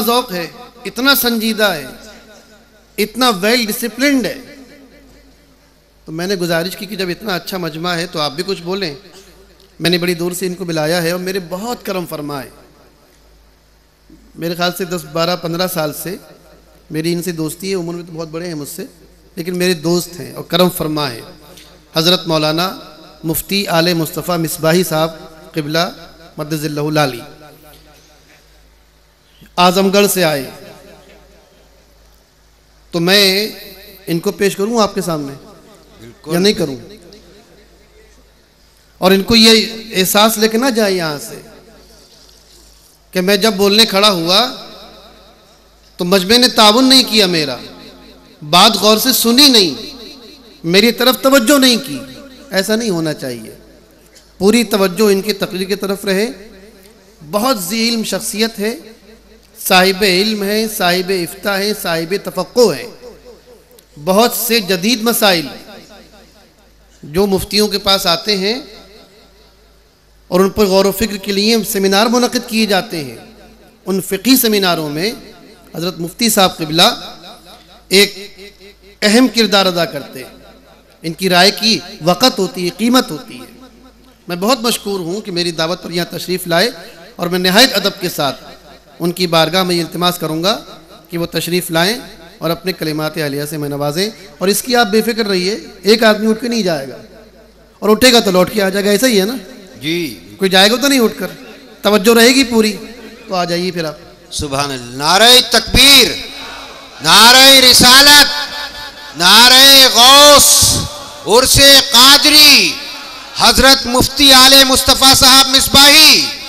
ذوق ہے، اتنا سنجیدہ ہے، اتنا ویل ڈسپلنڈ ہے۔ تو میں نے گزارش کی کہ جب اتنا اچھا مجمع ہے تو آپ بھی کچھ بولیں۔ میں نے بڑی دور سے ان کو بلایا ہے اور میرے بہت کرم فرمائے میرے خیال سے دس، بارہ، پندرہ سال سے میری ان سے دوستی ہے، عمر میں تو بہت بڑے ہیں مجھ سے، لیکن میرے دوست ہیں اور کرم فرما ہے۔ حضرت مولانا مفتی آل مصطفیٰ مصباحی صاحب، قبلہ مدض اللہ لالی اعظم گڑھ سے آئے۔ تو میں ان کو پیش کروں آپ کے سامنے؟ یا نہیں کروں؟ اور ان کو یہ احساس لے کے نہ جائے یہاں سے کہ میں جب بولنے کھڑا ہوا تو مجمع نے تعاون نہیں کیا میرا۔ بات غور سے سنی نہیں۔ میری طرف توجہ نہیں کی۔ ایسا نہیں ہونا چاہیے۔ پوری توجہ ان کی تقریر کی طرف رہے۔ بہت ذی علم شخصیت ہے۔ صاحب علم ہے، صاحب افتہ ہے، صاحب تفقع ہے۔ بہت سے جدید مسائل جو مفتیوں کے پاس آتے ہیں اور ان پر غور و فکر کے لیے سیمینار منعقد کیے جاتے ہیں۔ ان فقی سیمیناروں میں حضرت مفتی صاحب قبلہ ایک اہم کردار ادا کرتے ہیں۔ ان کی رائے کی وقت ہوتی ہے، قیمت ہوتی ہے۔ میں بہت مشکور ہوں کہ میری دعوت پر یہاں تشریف لائے اور میں نہایت ادب کے ساتھ ان کی بارگاہ میں یہ التماس کروں گا کہ وہ تشریف لائیں اور اپنے کلمات علیہ سے میں نوازیں اور اس کی آپ بے فکر رہیے ایک آدمی اٹھ کے نہیں جائے گا اور اٹھے گا تو لوٹ کے آ جائے گا ایسا ہی ہے نا؟ جی۔ کوئی جائے گا تو نہیں اٹھ کر توجہ رہے گی پوری تو آ جائیے پھر آپ۔ سبحان اللہ۔ نعرہ تکبیر نعرہ رسالت نعرہ غوث عرس قادری حضرت مفتی آل مصطفیٰ صاحب مصباحی۔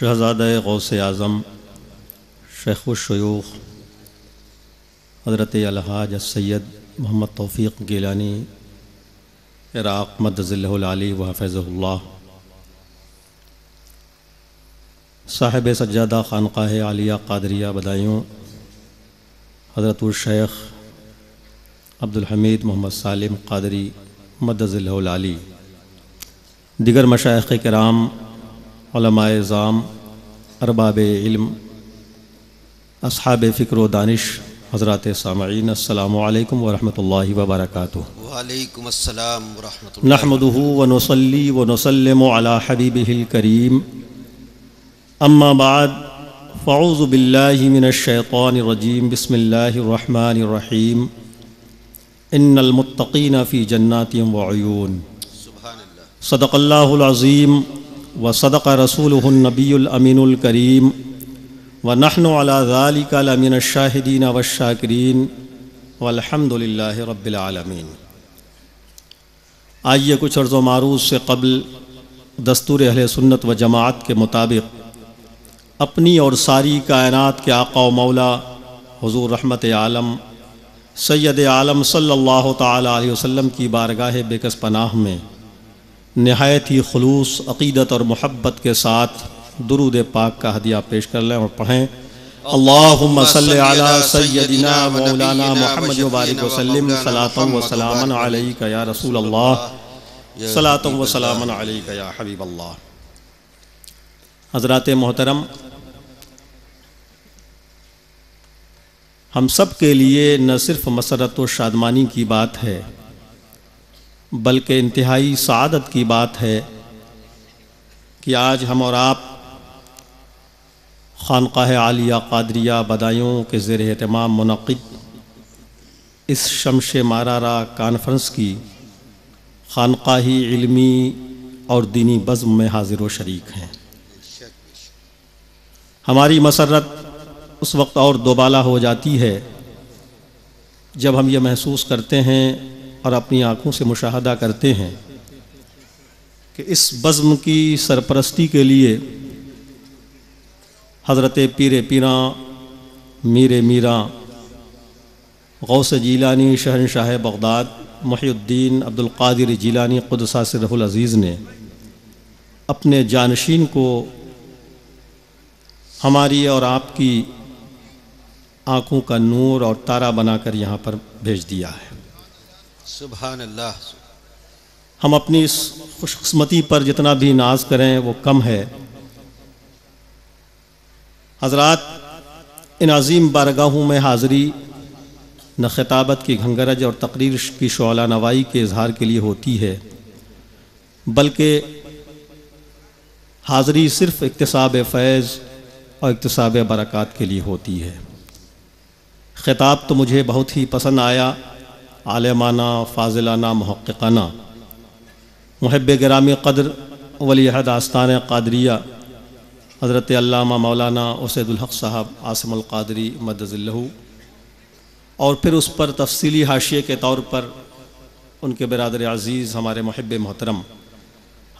شہزادہ غوث اعظم، شیخ الشیوخ، حضرت الحاج سید محمد توفیق گیلانی، عراق مدض اللہ العلی و حفظ اللہ، صاحب سجادہ خانقاہ عالیہ قادریہ بدایوں حضرت الشیخ عبد الحمید محمد سالم قادری مدض العلی دیگر مشائق کرام علماء اظام ارباب علم اصحاب فکر و دانش حضرات سامعین السلام علیکم ورحمۃ اللہ وبرکاتہ۔ وعلیکم السلام ورحمۃ اللہ نحمده ونصلي ونسلم على حبيبه الكريم أما بعد فاعوذ بالله من الشيطان الرجيم بسم الله الرحمن الرحيم إن المتقين في جنات وعيون سبحان اللہ۔ صدق الله العظيم وصدق رسوله النبي الأمين الكريم ونحن على ذلك لمن الشاهدين والشاكرين والحمد لله رب العالمين. آئیے کچھ عرض و معروض سے قبل دستور اہل سنت و جماعت کے مطابق اپنی اور ساری کائنات کے آقا و مولا حضور رحمت عالم، سید عالم صلی اللہ تعالیٰ علیہ وسلم کی بارگاہ بےکس پناہ میں نہایت ہی خلوص عقیدت اور محبت کے ساتھ درود پاک کا ہدیہ پیش کر لیں اور پڑھیں۔ اللہم صلی علی سیدنا مولانا محمد وبارک وسلم صلاة و سلاما علیکہ یا رسول اللہ۔ صلاة و سلاما علیکہ یا حبیب اللہ۔ حضرات محترم ہم سب کے لیے نہ صرف مسرت و شادمانی کی بات ہے بلکہ انتہائی سعادت کی بات ہے کہ آج ہم اور آپ خانقاہ عالیہ قادریہ بدایوں کے زیر اہتمام منعقد اس شمش مارارا کانفرنس کی خانقاہی علمی اور دینی بزم میں حاضر و شریک ہیں۔ ہماری مسرت اس وقت اور دوبالا ہو جاتی ہے جب ہم یہ محسوس کرتے ہیں اور اپنی آنکھوں سے مشاہدہ کرتے ہیں کہ اس بزم کی سرپرستی کے لیے حضرت پیر پیراں میر میراں غوث جیلانی شہنشاہ بغداد محی الدین عبد القادر جیلانی قدسہ صرف العزیز نے اپنے جانشین کو ہماری اور آپ کی آنکھوں کا نور اور تارا بنا کر یہاں پر بھیج دیا ہے۔ سبحان اللہ ہم اپنی اس خوش قسمتی پر جتنا بھی ناز کریں وہ کم ہے۔ حضرات، ان عظیم بارگاہوں میں حاضری نہ خطابت کی گھنگرج اور تقریر کی شعلہ نوائی کے اظہار کے لیے ہوتی ہے، بلکہ حاضری صرف اقتصاب فیض اور اقتصاب برکات کے لیے ہوتی ہے۔ خطاب تو مجھے بہت ہی پسند آیا عالمانہ، فاضلانہ، محققانہ۔ محب گرامی قدر، ولی عہد آستان قادریہ۔ حضرت علامہ مولانا اسید الحق صاحب عاصم القادری مدض اللہ۔ اور پھر اس پر تفصیلی حاشیے کے طور پر ان کے برادر عزیز ہمارے محب محترم،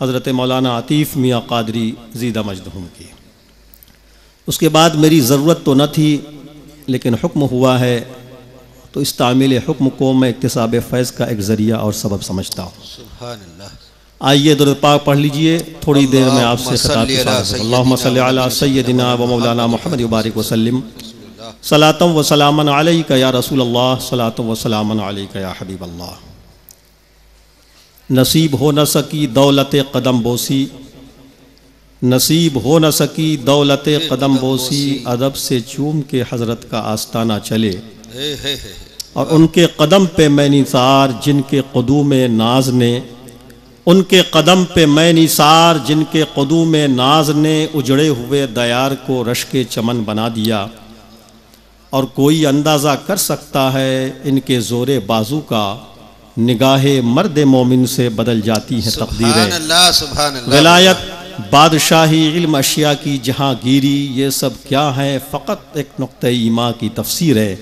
حضرت مولانا عطیف میاں قادری زیدہ مجدہم کی۔ اس کے بعد میری ضرورت تو نہ تھی، لیکن حکم ہوا ہے تو اس تعمیل حکم کو میں اقتصاب فیض کا ایک ذریعہ اور سبب سمجھتا ہوں۔ سبحان اللہ آئیے درد پاک پڑھ لیجیے تھوڑی دیر میں آپ سے خطاب اللہم صلی علی سیدنا و مولانا محمد وبارک وسلم۔ صلاة و سلامن علیکہ یا رسول اللہ صلاة و سلامن علیکہ یا حبیب اللہ۔ نصیب ہو نہ سکی دولت قدم بوسی۔ نصیب ہو نہ سکی دولت قدم بوسی۔ ادب سے چوم کے حضرت کا آستانہ چلے۔ اور ان کے قدم پہ میں نثار جن کے قدوم ناز نے ان کے قدم پہ میں نثار جن کے قدوم ناز نے اجڑے ہوئے دیار کو رش کے چمن بنا دیا۔ اور کوئی اندازہ کر سکتا ہے ان کے زور بازو کا نگاہ مرد مومن سے بدل جاتی ہیں تقدیریں۔ ولایت بادشاہی علم اشیاء کی جہاں گیری یہ سب کیا ہے فقط ایک نقطۂ ایما کی تفسیر ہے۔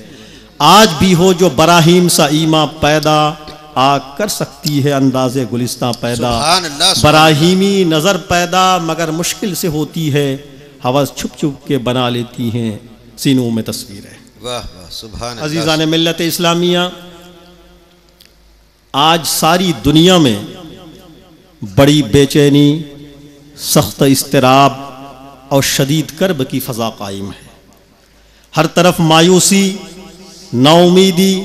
آج بھی ہو جو براہیم سا ایما پیدا آ کر سکتی ہے انداز گلستہ پیدا۔ سبحان اللہ سبحان براہیمی نظر پیدا مگر مشکل سے ہوتی ہے۔ حوث چھپ چھپ کے بنا لیتی ہیں۔ سینوں میں تصویریں واہ واہ سبحان اللہ۔ عزیزان ملت اسلامیہ آج ساری دنیا میں بڑی بے چینی سخت اضطراب اور شدید کرب کی فضا قائم ہے۔ ہر طرف مایوسی نا امیدی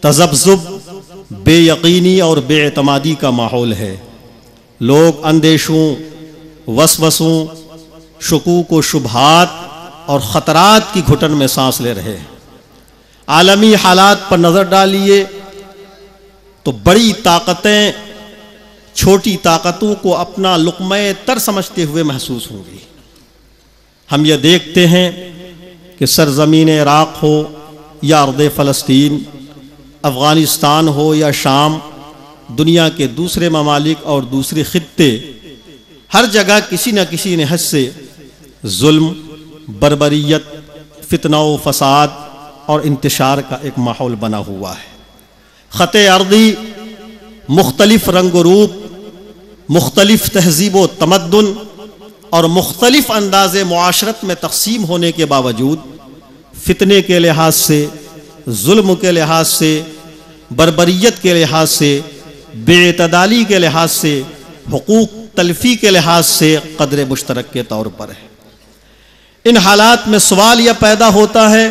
تذبذب، بے یقینی اور بے اعتمادی کا ماحول ہے۔ لوگ اندیشوں، وسوسوں، شکوک و شبہات اور خطرات کی گھٹن میں سانس لے رہے ہیں۔ عالمی حالات پر نظر ڈالیے تو بڑی طاقتیں، چھوٹی طاقتوں کو اپنا لقمہ تر سمجھتے ہوئے محسوس ہوں گی۔ ہم یہ دیکھتے ہیں کہ سرزمین عراق ہو یا ارد فلسطین، افغانستان ہو یا شام، دنیا کے دوسرے ممالک اور دوسرے خطے، ہر جگہ کسی نہ کسی نحس سے ظلم، بربریت، فتنہ و فساد اور انتشار کا ایک ماحول بنا ہوا ہے۔ خط ارضی مختلف رنگ و روپ، مختلف تہذیب و تمدن اور مختلف انداز معاشرت میں تقسیم ہونے کے باوجود فتنے کے لحاظ سے، ظلم کے لحاظ سے، بربریت کے لحاظ سے بے اعتدالی کے لحاظ سے، حقوق تلفی کے لحاظ سے قدر مشترک کے طور پر ہے۔ ان حالات میں سوال یہ پیدا ہوتا ہے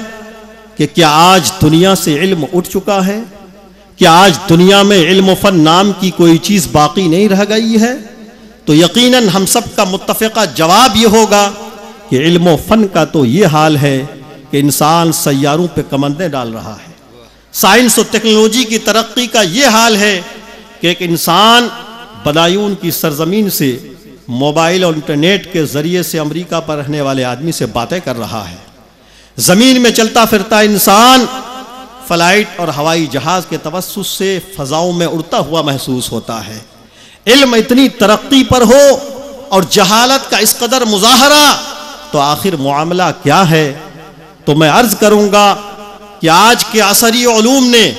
کہ کیا آج دنیا سے علم اٹھ چکا ہے؟ کیا آج دنیا میں علم و فن نام کی کوئی چیز باقی نہیں رہ گئی ہے؟ تو یقیناً ہم سب کا متفقہ جواب یہ ہوگا کہ علم و فن کا تو یہ حال ہے کہ انسان سیاروں پہ کمندیں ڈال رہا ہے۔ سائنس و ٹیکنالوجی کی ترقی کا یہ حال ہے کہ ایک انسان بدایون کی سرزمین سے موبائل اور انٹرنیٹ کے ذریعے سے امریکہ پر رہنے والے آدمی سے باتیں کر رہا ہے۔ زمین میں چلتا پھرتا انسان فلائٹ اور ہوائی جہاز کے توسط سے فضاؤں میں اڑتا ہوا محسوس ہوتا ہے۔ علم اتنی ترقی پر ہو اور جہالت کا اس قدر مظاہرہ تو آخر معاملہ کیا ہے؟ تو میں عرض کروں گا کہ آج کے عصری علوم نے،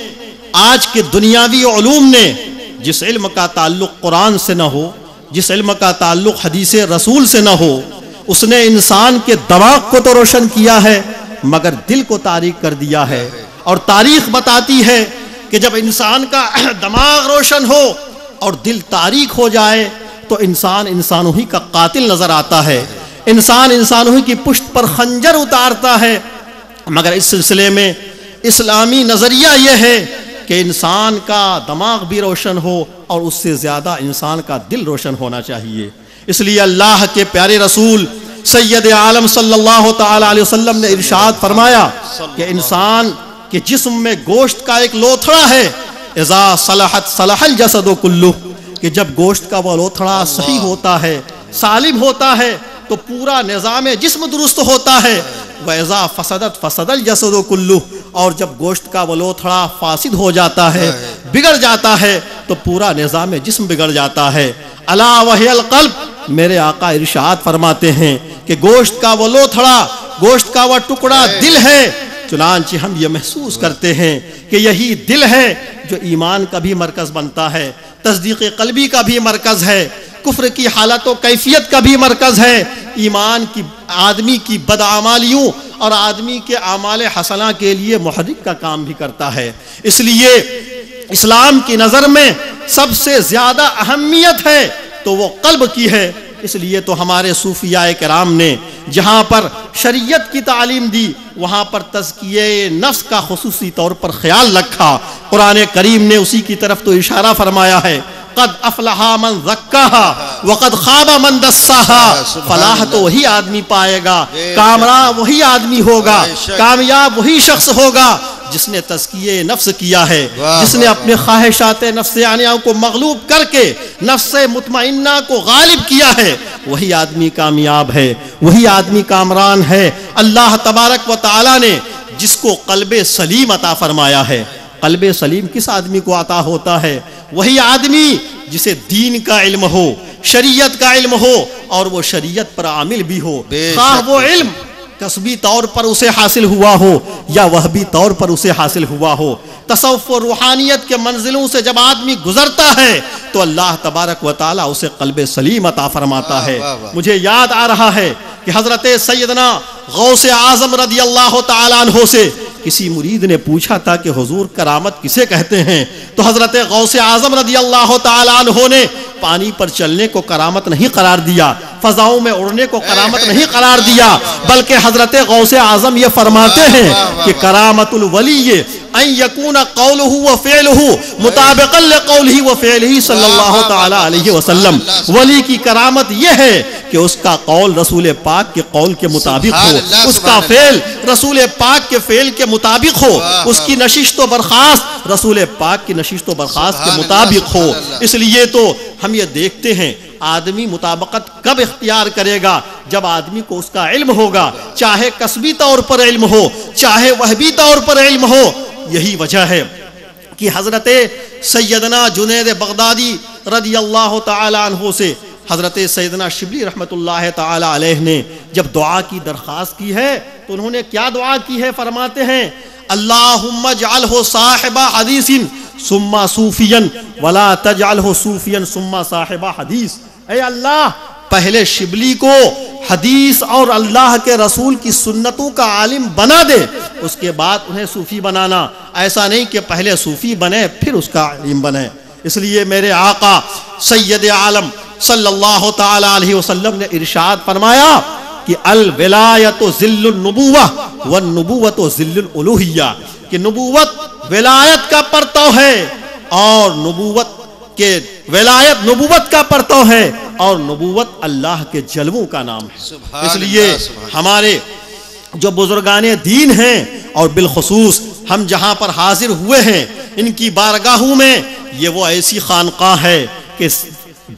آج کے دنیاوی علوم نے، جس علم کا تعلق قرآن سے نہ ہو، جس علم کا تعلق حدیث رسول سے نہ ہو، اس نے انسان کے دماغ کو تو روشن کیا ہے، مگر دل کو تاریخ کر دیا ہے۔ اور تاریخ بتاتی ہے کہ جب انسان کا دماغ روشن ہو اور دل تاریخ ہو جائے، تو انسان انسانوں ہی کا قاتل نظر آتا ہے۔ انسان انسانوں ہی کی پشت پر خنجر اتارتا ہے۔ مگر اس سلسلے میں اسلامی نظریہ یہ ہے کہ انسان کا دماغ بھی روشن ہو اور اس سے زیادہ انسان کا دل روشن ہونا چاہیے۔ اس لیے اللہ کے پیارے رسول سید عالم صلی اللہ تعالی علیہ وسلم نے ارشاد فرمایا کہ انسان کے جسم میں گوشت کا ایک لوتھڑا ہے۔ اذا صلحت صلح الجسد کلو کہ جب گوشت کا وہ لوتھڑا صحیح ہوتا ہے، سالم ہوتا ہے، تو پورا نظام جسم درست ہوتا ہے۔ ویزا فسدت فسد الجسد کلو اور جب گوشت کا وہ لوتھڑا فاسد ہو جاتا ہے بگڑ جاتا ہے تو پورا نظام جسم بگڑ جاتا ہے۔ اللہ وحی القلب میرے آقا ارشاد فرماتے ہیں کہ گوشت کا وہ لوتھڑا گوشت کا وہ ٹکڑا دل ہے۔ چنانچہ ہم یہ محسوس کرتے ہیں کہ یہی دل ہے جو ایمان کا بھی مرکز بنتا ہے تصدیق قلبی کا بھی مرکز ہے۔ کفر کی حالت و کیفیت کا بھی مرکز ہے۔ ایمان کی، آدمی کی بدعمالیوں اور آدمی کے اعمال حسنہ کے لیے محرک کا کام بھی کرتا ہے۔ اس لیے اسلام کی نظر میں سب سے زیادہ اہمیت ہے تو وہ قلب کی ہے۔ اس لیے تو ہمارے صوفیاء کرام نے جہاں پر شریعت کی تعلیم دی، وہاں پر تزکیے نفس کا خصوصی طور پر خیال رکھا۔ قرآن کریم نے اسی کی طرف تو اشارہ فرمایا ہے۔ قد افلحا من زکاہا وقد خواب من دساہا فلاح تو وہی آدمی پائے گا کامران وہی آدمی ہوگا کامیاب وہی شخص ہوگا جس نے تزکیے نفس کیا ہے جس نے اپنے خواہشات نفس کو مغلوب کر کے نفس مطمئنہ کو غالب کیا ہے۔ وہی آدمی کامیاب ہے وہی آدمی کامران ہے۔ اللہ تبارک و تعالی نے جس کو قلب سلیم عطا فرمایا ہے۔ قلب سلیم کس آدمی کو عطا ہوتا ہے؟ وہی آدمی جسے دین کا علم ہو شریعت کا علم ہو اور وہ شریعت پر عامل بھی ہو۔ خواہ وہ علم کسبی طور پر اسے حاصل ہوا ہو یا وہبی طور پر اسے حاصل ہوا ہو۔ تصوف و روحانیت کے منزلوں سے جب آدمی گزرتا ہے تو اللہ تبارک و تعالیٰ اسے قلب سلیم عطا فرماتا ہے۔ مجھے یاد آ رہا ہے کہ حضرت سیدنا غوث اعظم رضی اللہ تعالیٰ عنہ سے کسی مرید نے پوچھا تھا کہ حضور کرامت کسے کہتے ہیں؟ تو حضرت غوث اعظم رضی اللہ تعالیٰ عنہ نے پانی پر چلنے کو کرامت نہیں قرار دیا فضاؤں میں اڑنے کو کرامت نہیں قرار دیا بلکہ حضرت غوث اعظم یہ فرماتے ہیں کہ کرامت الولی ان یکون قولہ و فعلہ مطابقا لقولہ و فعلہ صلی اللہ تعالی علیہ وسلم۔ ولی کی کرامت یہ ہے کہ اس کا قول رسول پاک کے قول کے مطابق ہو اس کا فعل رسول پاک کے فعل کے مطابق ہو اس کی نششت و برخاست رسول پاک کی نششت و برخاست کے مطابق ہو۔ اس لیے تو ہم ہم یہ دیکھتے ہیں، آدمی مطابقت کب اختیار کرے گا؟ جب آدمی کو اس کا علم ہوگا، چاہے قصبی طور پر علم ہو، چاہے وہبی طور پر علم ہو، یہی وجہ ہے کہ حضرت سیدنا جنید بغدادی رضی اللہ تعالی عنہ سے حضرت سیدنا شبلی رحمت اللہ تعالی علیہ نے جب دعا کی درخواست کی ہے، تو انہوں نے کیا دعا کی ہے؟ فرماتے ہیں، اللہم جعلہ صاحب حدیث سما صوفین ولا تجعلہ صوفین سما صاحب حدیث۔ اے اللہ، پہلے شبلی کو حدیث اور اللہ کے رسول کی سنتوں کا عالم بنا دے، اس کے بعد انہیں صوفی بنانا۔ ایسا نہیں کہ پہلے صوفی بنے، پھر اس کا عالم بنے۔ اس لیے میرے آقا سید عالم صلی اللہ تعالی علیہ وسلم نے ارشاد فرمایا کہ الولایت ذل النبوہ والنبوت ذل الالوہیہ کہ نبوت ولایت کا پرتو ہے اور نبوت کہ ولایت نبوت کا پرتو ہے اور نبوت اللہ کے جلووں کا نام ہے۔ اس لیے ہمارے جو بزرگان دین ہیں اور بالخصوص ہم جہاں پر حاضر ہوئے ہیں ان کی بارگاہوں میں یہ وہ ایسی خانقاہ ہے کہ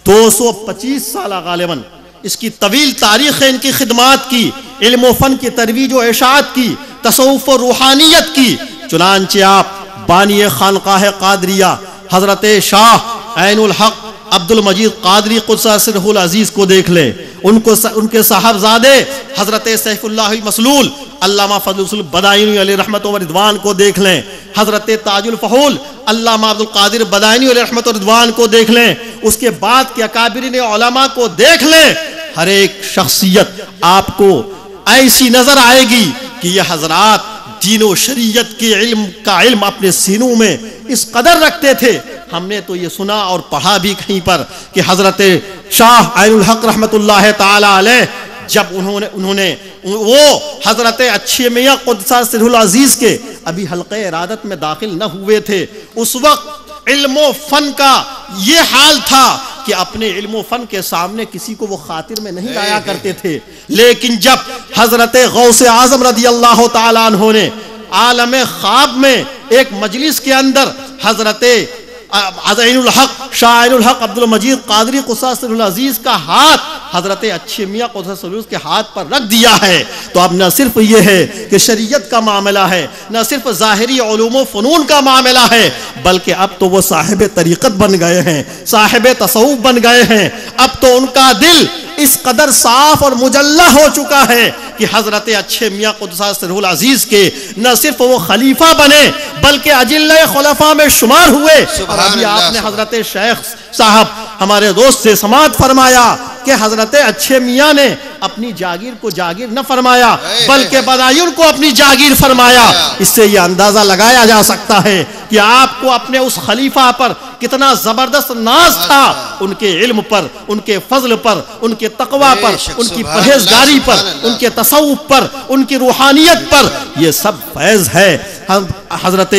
دو سو پچیس سالہ غالباً اس کی طویل تاریخ ہے ان کی خدمات کی، علم و فن کی ترویج و اشاعت کی، تصوف و روحانیت کی۔ چنانچہ آپ بانی خانقاہ قادریہ حضرت شاہ عین الحق عبد المجید قادری قدسہ سرح العزیز کو دیکھ لیں۔ ان کو ان کے صاحبزادے حضرت سیف اللہ المسلول علامہ فضل رسول بدائنی علیہ رحمت و رضوان کو دیکھ لیں۔ حضرت تاج الفحول علامہ عبد القادر بدائنی علیہ رحمت و رضوان کو دیکھ لیں۔ اس کے بعد کے اکابرین علماء کو دیکھ لیں۔ ہر ایک شخصیت آپ کو ایسی نظر آئے گی کہ یہ حضرات دین و شریعت کے علم کا علم اپنے سینوں میں اس قدر رکھتے تھے۔ ہم نے تو یہ سنا اور پڑھا بھی کہیں پر کہ حضرت شاہ عین الحق رحمت اللہ تعالی علیہ جب انہوں نے انہوں نے وہ حضرت اچھی میاں قدسہ سر العزیز کے ابھی حلقہ ارادت میں داخل نہ ہوئے تھے۔ اس وقت علم و فن کا یہ حال تھا کہ اپنے علم و فن کے سامنے کسی کو وہ خاطر میں نہیں لایا کرتے تھے۔ لیکن جب حضرت غوث اعظم رضی اللہ تعالیٰ عنہ نے عالم خواب میں ایک مجلس کے اندر حضرت عزین الحق شاعر الحق عبد المجید قادری قصاص العزیز کا ہاتھ حضرت اچھے میاں قدس العزیز کے ہاتھ پر رکھ دیا ہے۔ تو اب نہ صرف یہ ہے کہ شریعت کا معاملہ ہے، نہ صرف ظاہری علوم و فنون کا معاملہ ہے، بلکہ اب تو وہ صاحب طریقت بن گئے ہیں، صاحب تصوف بن گئے ہیں۔ اب تو ان کا دل اس قدر صاف اور مجلہ ہو چکا ہے کہ حضرت اچھے میاں قدسہ سرح العزیز کے نہ صرف وہ خلیفہ بنے بلکہ اجلہ خلفہ میں شمار ہوئے۔ اور ابھی آپ نے حضرت شیخ صاحب ہمارے دوست سے سماعت فرمایا کہ حضرت اچھے میاں نے اپنی جاگیر کو جاگیر نہ فرمایا بلکہ اے، بدایون کو اپنی جاگیر فرمایا۔ اس سے یہ اندازہ لگایا جا سکتا ہے کہ آپ کو اپنے اس خلیفہ پر کتنا زبردست ناز تھا ان کے علم پر ان کے فضل پر ان کے تقوی پر ان کی پرہیزگاری اللہ، پر۔ ان کے تصوف پر ان کی روحانیت پر۔ یہ سب فیض ہے۔ حضرت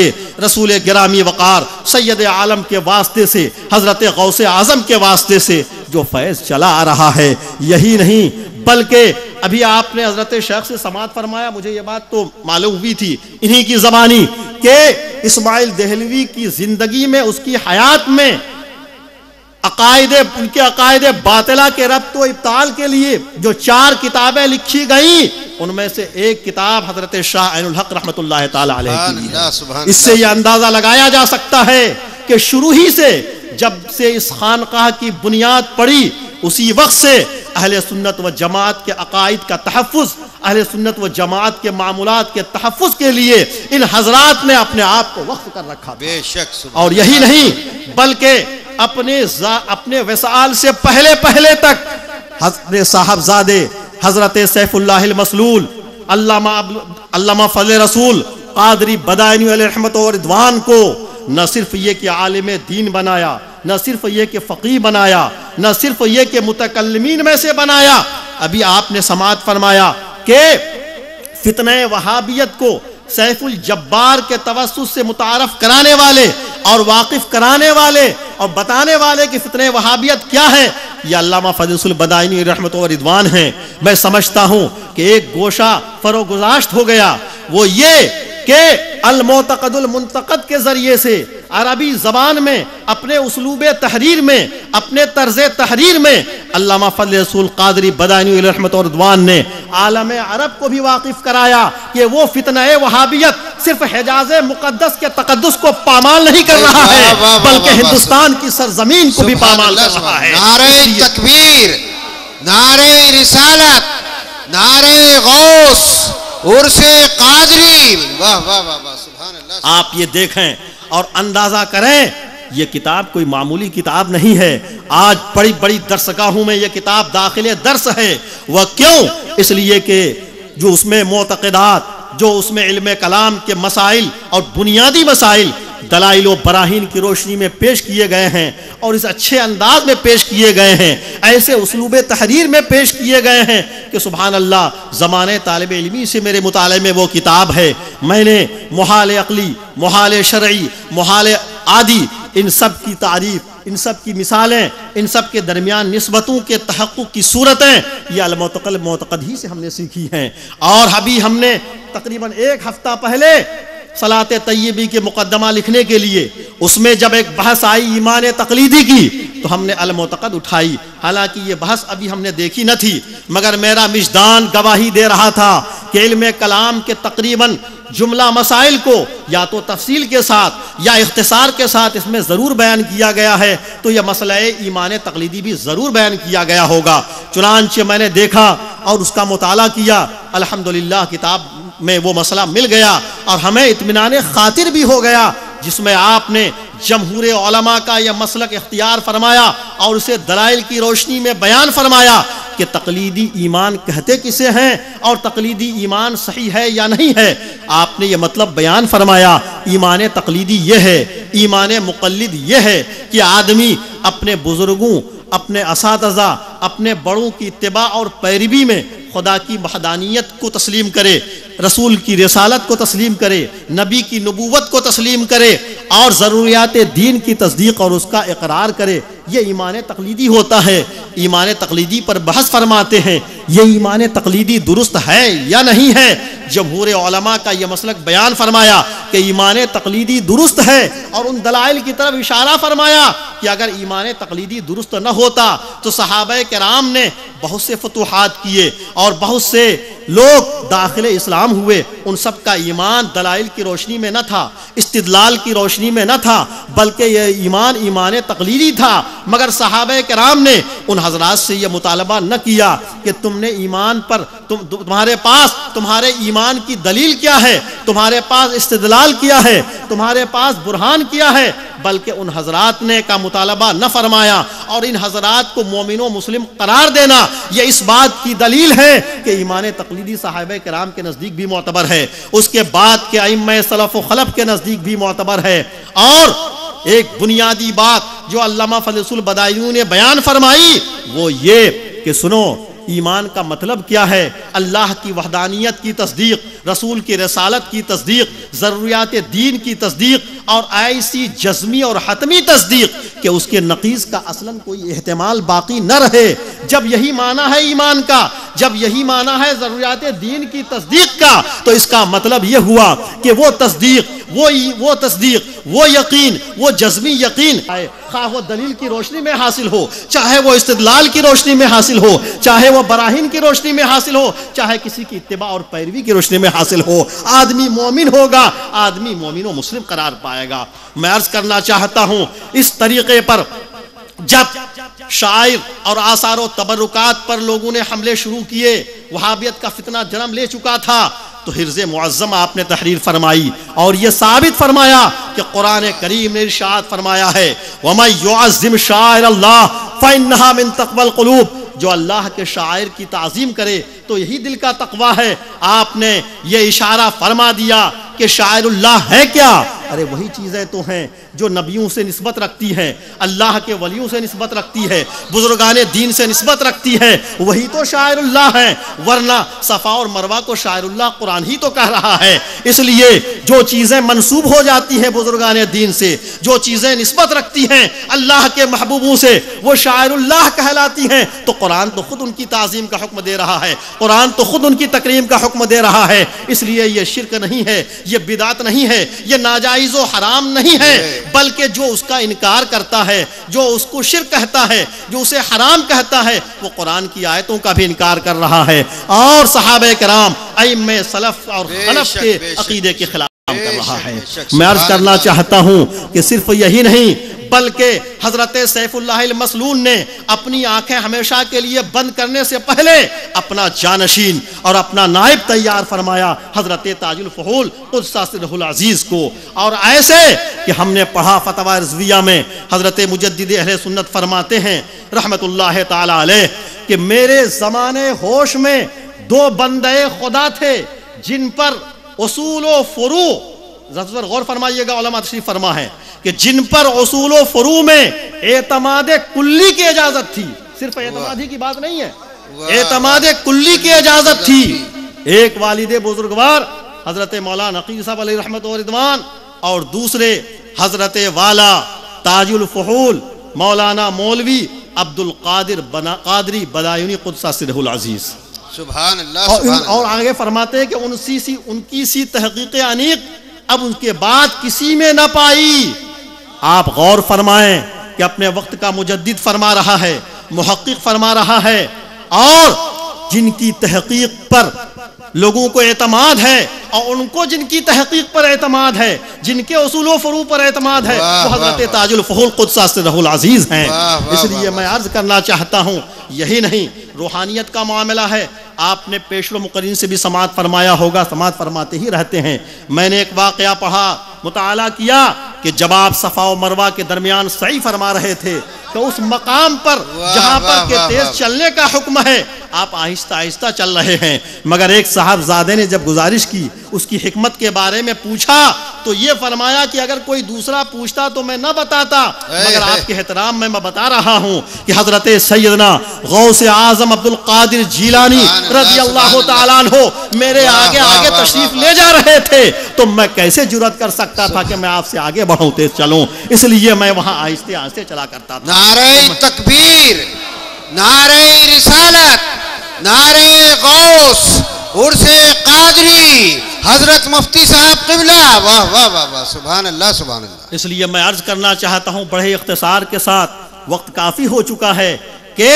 رسول گرامی وقار سید عالم کے واسطے سے حضرت غوث اعظم کے واسطے سے جو فیض چلا آ رہا ہے۔ یہی نہیں بلکہ ابھی آپ نے حضرت شیخ سے سماعت فرمایا مجھے یہ بات تو معلوم ہوئی تھی انہی کی زبانی کہ اسماعیل دہلوی کی زندگی میں اس کی حیات میں عقائد ان کے عقائد باطلہ کے ربط و ابطال کے لیے جو چار کتابیں لکھی گئیں ان میں سے ایک کتاب حضرت شاہ عین الحق رحمت اللہ تعالی علیہ کی ہے۔ اس سے یہ اندازہ لگایا جا سکتا ہے کہ شروع ہی سے جب سے اس خانقاہ کی بنیاد پڑی اسی وقت سے اہل سنت و جماعت کے عقائد کا تحفظ اہل سنت و جماعت کے معمولات کے تحفظ کے لیے ان حضرات نے اپنے آپ کو وقف کر رکھا بے شک اور یہی نہیں بلکہ اپنے اپنے وسال سے پہلے پہلے تک حضرت صاحب زادے حضرت سیف اللہ المسلول علامہ علامہ فضل رسول قادری بدائنی علیہ رحمت و رضوان کو نہ صرف یہ کہ عالم دین بنایا، نہ صرف یہ کہ فقی بنایا، نہ صرف یہ کہ متکلمین میں سے بنایا۔ ابھی آپ نے سماعت فرمایا کہ فتنہ وہابیت کو سیف الجبار کے توسط سے متعارف کرانے والے اور واقف کرانے والے اور بتانے والے کہ فتنہ وہابیت کیا ہے۔ یہ علامہ فضل البدائنی رحمت و رضوان ہیں۔ میں سمجھتا ہوں کہ ایک گوشہ فروگزاشت ہو گیا۔ وہ یہ کہ المعتقد المنتقد کے ذریعے سے عربی زبان میں اپنے اسلوب تحریر میں اپنے طرز تحریر میں علامہ فضل رسول قادری بدائنی علیہ رحمت اور رضوان نے عالم عرب کو بھی واقف کرایا کہ وہ فتنہ وہابیت صرف حجاز مقدس کے تقدس کو پامال نہیں کر رہا ہے بلکہ ہندوستان کی سرزمین کو بھی پامال کر رہا ہے۔ نعرہ تکبیر نعرہ رسالت نعرہ غوث عرس قادری واہ واہ واہ واہ، سبحان اللہ آپ یہ دیکھیں اور اندازہ کریں، یہ کتاب کوئی معمولی کتاب نہیں ہے۔ آج بڑی بڑی درسگاہوں میں یہ کتاب داخل درس ہے۔ وہ کیوں؟ اس لیے کہ جو اس میں معتقدات، جو اس میں علم کلام کے مسائل اور بنیادی مسائل دلائل و براہین کی روشنی میں پیش کیے گئے ہیں اور اس اچھے انداز میں پیش کیے گئے ہیں، ایسے اسلوب تحریر میں پیش کیے گئے ہیں کہ سبحان اللہ زمانے طالب علمی سے میرے مطالعے میں وہ کتاب ہے۔ میں نے محال عقلی، محال شرعی، محال عادی، ان سب کی تعریف، ان سب کی مثالیں، ان سب کے درمیان نسبتوں کے تحقق کی صورتیں، یہ المعتقل معتقد ہی سے ہم نے سیکھی ہیں۔ اور ابھی ہم نے تقریباً ایک ہفتہ پہلے صلاۃ طیبی کے مقدمہ لکھنے کے لیے، اس میں جب ایک بحث آئی ایمان تقلیدی کی، تو ہم نے المعتقد اٹھائی۔ حالانکہ یہ بحث ابھی ہم نے دیکھی نہ تھی، مگر میرا مجدان گواہی دے رہا تھا کہ علم کلام کے تقریباً جملہ مسائل کو یا تو تفصیل کے ساتھ یا اختصار کے ساتھ اس میں ضرور بیان کیا گیا ہے، تو یہ مسئلہ ایمان تقلیدی بھی ضرور بیان کیا گیا ہوگا۔ چنانچہ میں نے دیکھا اور اس کا مطالعہ کیا۔ الحمدللہ، کتاب میں وہ مسئلہ مل گیا اور ہمیں اطمینان خاطر بھی ہو گیا، جس میں آپ نے جمہور علماء کا یہ مسلک اختیار فرمایا اور اسے دلائل کی روشنی میں بیان فرمایا کہ تقلیدی ایمان کہتے کسے ہیں اور تقلیدی ایمان صحیح ہے یا نہیں ہے۔ آپ نے یہ مطلب بیان فرمایا، ایمان تقلیدی یہ ہے، ایمان مقلد یہ ہے کہ آدمی اپنے بزرگوں، اپنے اساتذہ، اپنے بڑوں کی اتباع اور پیروی میں خدا کی وحدانیت کو تسلیم کرے، رسول کی رسالت کو تسلیم کرے، نبی کی نبوت کو تسلیم کرے اور ضروریات دین کی تصدیق اور اس کا اقرار کرے، یہ ایمان تقلیدی ہوتا ہے۔ ایمان تقلیدی پر بحث فرماتے ہیں۔ یہ ایمان تقلیدی درست ہے یا نہیں ہے؟ جمہور علماء کا یہ مسلک بیان فرمایا کہ ایمان تقلیدی درست ہے اور ان دلائل کی طرف اشارہ فرمایا کہ اگر ایمان تقلیدی درست نہ ہوتا تو صحابہ کرام نے بہت سے فتوحات کیے اور بہت سے لوگ داخل اسلام ہوئے۔ ان سب کا ایمان دلائل کی روشنی میں نہ تھا، استدلال کی روشنی میں نہ تھا، بلکہ یہ ایمان ایمان تقلیدی تھا۔ مگر صحابہ کرام نے ان حضرات سے یہ مطالبہ نہ کیا کہ تم نے ایمان پر، تم، تمہارے پاس، تمہارے ایمان کی دلیل کیا ہے؟ تمہارے پاس استدلال کیا ہے؟ تمہارے پاس برہان کیا ہے؟ بلکہ ان حضرات نے کا مطالبہ نہ فرمایا اور ان حضرات کو مومن و مسلم قرار دینا، یہ اس بات کی دلیل ہے کہ ایمان تقلیدی صحابہ کرام کے نزدیک بھی معتبر ہے۔ اس کے بعد کے ائمہ سلف و خلف کے نزدیک بھی معتبر ہے۔ اور ایک بنیادی بات جو علامہ فضل البدایوں نے بیان فرمائی، وہ یہ کہ سنو ایمان کا مطلب کیا ہے؟ اللہ کی وحدانیت کی تصدیق رسول کی رسالت کی تصدیق، ضروریات دین کی تصدیق اور ایسی جزمی اور حتمی تصدیق کہ اس کے نقیز کا اصلا کوئی احتمال باقی نہ رہے۔ جب یہی معنی ہے ایمان کا، جب یہی معنی ہے ضروریات دین کی تصدیق کا، تو اس کا مطلب یہ ہوا کہ وہ تصدیق، وہ وہ تصدیق، وہ یقین، وہ جزمی یقین خواہ وہ دلیل کی روشنی میں حاصل ہو، چاہے وہ استدلال کی روشنی میں حاصل ہو، چاہے وہ براہین کی روشنی میں حاصل ہو، چاہے کسی کی اتباع اور پیروی کی روشنی میں حاصل ہو۔ آدمی مومن ہوگا، آدمی مومن و مسلم قرار پائے گا۔ میں عرض کرنا چاہتا ہوں، اس طریقے پر جب شاعر اور آثار و تبرکات پر لوگوں نے حملے شروع کیے، وہابیت کا فتنہ جنم لے چکا تھا، تو حرز معظم آپ نے تحریر فرمائی۔ اور یہ ثابت فرمایا کہ قرآن کریم نے ارشاد فرمایا ہے، وَمَن يُعَزِّمْ شَاعِرَ اللَّهِ فَإِنَّهَا مِن تَقْوَى الْقُلُوبِ۔ جو اللہ کے شاعر کی تعظیم کرے تو یہی دل کا تقوی ہے۔ آپ نے یہ اشارہ فرما دیا۔ کہ شاعر اللہ ہے کیا؟ ارے وہی چیزیں تو ہیں جو نبیوں سے نسبت رکھتی ہیں، اللہ کے ولیوں سے نسبت رکھتی ہے، بزرگان دین سے نسبت رکھتی ہے، وہی تو شاعر اللہ ہیں۔ ورنہ صفا اور مروا کو شاعر اللہ قرآن ہی تو کہہ رہا ہے۔ اس لیے جو چیزیں منسوب ہو جاتی ہیں بزرگان دین سے، جو چیزیں نسبت رکھتی ہیں اللہ کے محبوبوں سے، وہ شاعر اللہ کہلاتی ہیں۔ تو قرآن تو خود ان کی تعظیم کا حکم دے رہا ہے۔ قرآن تو خود ان کی تکریم کا حکم دے رہا ہے۔ اس لیے یہ شرک نہیں ہے یہ بدعت نہیں ہے یہ ناجائز و حرام نہیں ہے بلکہ جو اس کا انکار کرتا ہے جو اس کو شرک کہتا ہے جو اسے حرام کہتا ہے وہ قرآن کی آیتوں کا بھی انکار کر رہا ہے۔ اور صحابہ کرام ائم سلف اور خلف کے عقیدے کے خلاف کام کر رہا ہے۔ میں عرض کرنا چاہتا ہوں کہ صرف یہی نہیں بلکہ حضرت سیف اللہ المسلون نے اپنی آنکھیں ہمیشہ کے لیے بند کرنے سے پہلے اپنا جانشین اور اپنا نائب تیار فرمایا حضرت تاج الفحول قدسہ العزیز کو۔ اور ایسے کہ ہم نے پڑھا فتوہ رضویہ میں حضرت مجدد اہل سنت فرماتے ہیں رحمت اللہ تعالی علیہ کہ میرے زمانے ہوش میں دو بندے خدا تھے جن پر اصول و فرو غور فرمائیے گا، علماء تشریف فرما ہے کہ جن پر اصول و فرو میں اعتماد کلی کی اجازت تھی، صرف اعتماد ہی کی بات نہیں ہے۔ اعتماد کلی کی اجازت تھی۔ ایک والد بزرگوار، حضرت مولانا نقی صاحب علیہ رحمت و ردوان اور دوسرے حضرت والا تاج الفحول، مولانا مولوی عبد القادر قادری بدایونی قدسہ صدح العزیز۔ سبحان اللہ اور, سبحان ان اور اللہ۔ آگے فرماتے ہیں کہ ان سی سی ان کی سی تحقیق انیق اب ان کے بعد کسی میں نہ پائی۔ آپ غور فرمائیں کہ اپنے وقت کا مجدد فرما رہا ہے محقق فرما رہا ہے اور جن کی تحقیق پر لوگوں کو اعتماد ہے اور ان کو جن کی تحقیق پر اعتماد ہے جن کے اصول و فرو پر اعتماد ہے وہ حضرت تاج الفحول قدسہ صدہ العزیز ہیں۔ اس لیے میں عرض کرنا چاہتا ہوں یہی نہیں روحانیت کا معاملہ ہے۔ آپ نے پیشر و مقرین سے بھی سماعت فرمایا ہوگا سماعت فرماتے ہی رہتے ہیں۔ میں نے ایک واقعہ پڑھا مطالعہ کیا کہ جب آپ صفا و مروہ کے درمیان صحیح فرما رہے تھے کہ اس مقام پر جہاں پر کہ واہ، تیز۔ چلنے کا حکم ہے آپ آہستہ آہستہ چل رہے ہیں۔ مگر ایک صاحبزادے نے جب گزارش کی اس کی حکمت کے بارے میں پوچھا تو یہ فرمایا کہ اگر کوئی دوسرا پوچھتا تو میں نہ بتاتا مگر آپ کے احترام میں میں بتا رہا ہوں کہ حضرت سیدنا غوث اعظم عبد القادر جیلانی رضی اللہ تعالیٰ عنہ میرے آگے آگے تشریف لے جا رہے تھے۔ تو میں کیسے جرت کر سکتا تھا کہ میں آپ سے آگے بڑھوں تیز چلوں؟ اس لیے میں وہاں آہستہ آہستہ چلا کرتا تھا۔ نعرہ تکبیر، نعرہ رسالت، نعرہ غوث عرص قادری، حضرت مفتی صاحب قبلہ، واہ واہ واہ واہ، سبحان اللہ سبحان اللہ۔ اس لیے میں عرض کرنا چاہتا ہوں، بڑے اختصار کے ساتھ، وقت کافی ہو چکا ہے کہ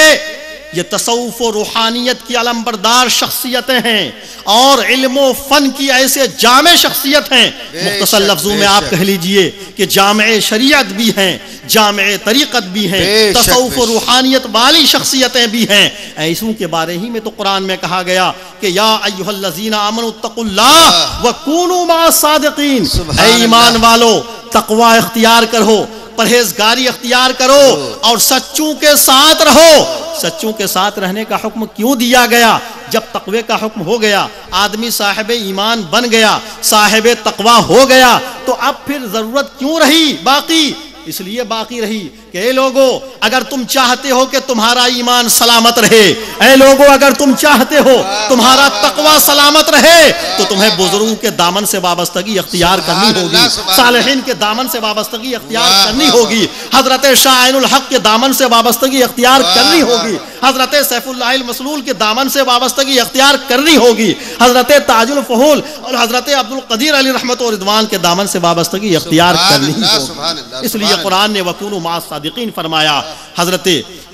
یہ تصوف و روحانیت کی علم بردار شخصیتیں ہیں اور علم و فن کی ایسے جامع شخصیت ہیں مختصر لفظوں میں آپ۔ کہہ لیجیے کہ جامع شریعت بھی ہیں جامع طریقت بھی ہیں تصوف و۔ روحانیت والی شخصیتیں بھی ہیں ایسوں کے بارے ہی میں تو قرآن میں کہا گیا کہ یا ایہا الذین آمنوا اتقوا اللہ وکونوا مع الصادقین سبحان اے ایمان۔ والو تقوی اختیار کرو پرہیزگاری اختیار کرو اور سچوں کے ساتھ رہو۔ سچوں کے ساتھ رہنے کا حکم کیوں دیا گیا؟ جب تقوی کا حکم ہو گیا آدمی صاحب ایمان بن گیا صاحب تقوی ہو گیا تو اب پھر ضرورت کیوں رہی؟ باقی اس لیے باقی رہی کہ اے لوگو اگر تم چاہتے ہو کہ تمہارا ایمان سلامت رہے اے لوگو اگر تم چاہتے ہو تمہارا تقوی سلامت رہے تو تمہیں بزرگوں کے دامن سے وابستگی اختیار کرنی ہوگی صالحین کے دامن سے وابستگی اختیار کرنی ہوگی حضرت شاہین الحق کے دامن سے وابستگی اختیار کرنی۔ ہوگی حضرت سیف اللہ المسلول کے دامن سے وابستگی اختیار کرنی ہوگی حضرت تاج الفحول اور حضرت عبد القدیر علی رحمت و رضوان کے دامن سے وابستگی اختیار کرنی ہوگی اس لیے قرآن نے وکون مع صادقین فرمایا، حضرت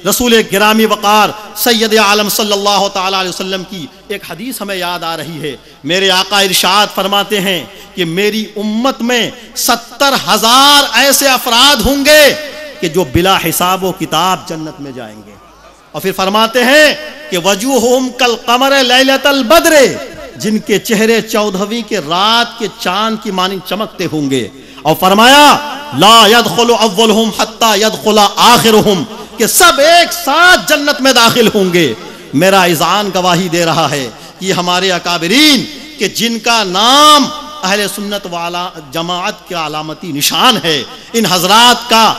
رسول گرامی وقار سید عالم صلی اللہ تعالی علیہ وسلم کی ایک حدیث ہمیں یاد آ رہی ہے۔ میرے آقا ارشاد فرماتے ہیں کہ میری امت میں ستر ہزار ایسے افراد ہوں گے کہ جو بلا حساب و کتاب جنت میں جائیں گے۔ اور پھر فرماتے ہیں کہ وجوہم کل قمر لیلت البدر، جن کے چہرے چودھویں کے رات کے چاند کی مانند چمکتے ہوں گے۔ اور فرمایا لا يدخل اولہم حتی يدخل آخرہم کہ سب ایک ساتھ جنت میں داخل ہوں گے۔ میرا اذعان گواہی دے رہا ہے کہ ہمارے اکابرین کہ جن کا نام اہل سنت والا جماعت کا علامتی نشان ہے ان حضرات کا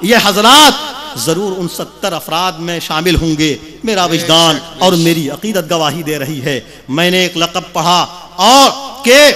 یہ حضرات ضرور ان ستر افراد میں شامل ہوں گے۔ میرا وجدان اور میری عقیدت گواہی دے رہی ہے۔ میں نے ایک لقب پڑھا اور کہ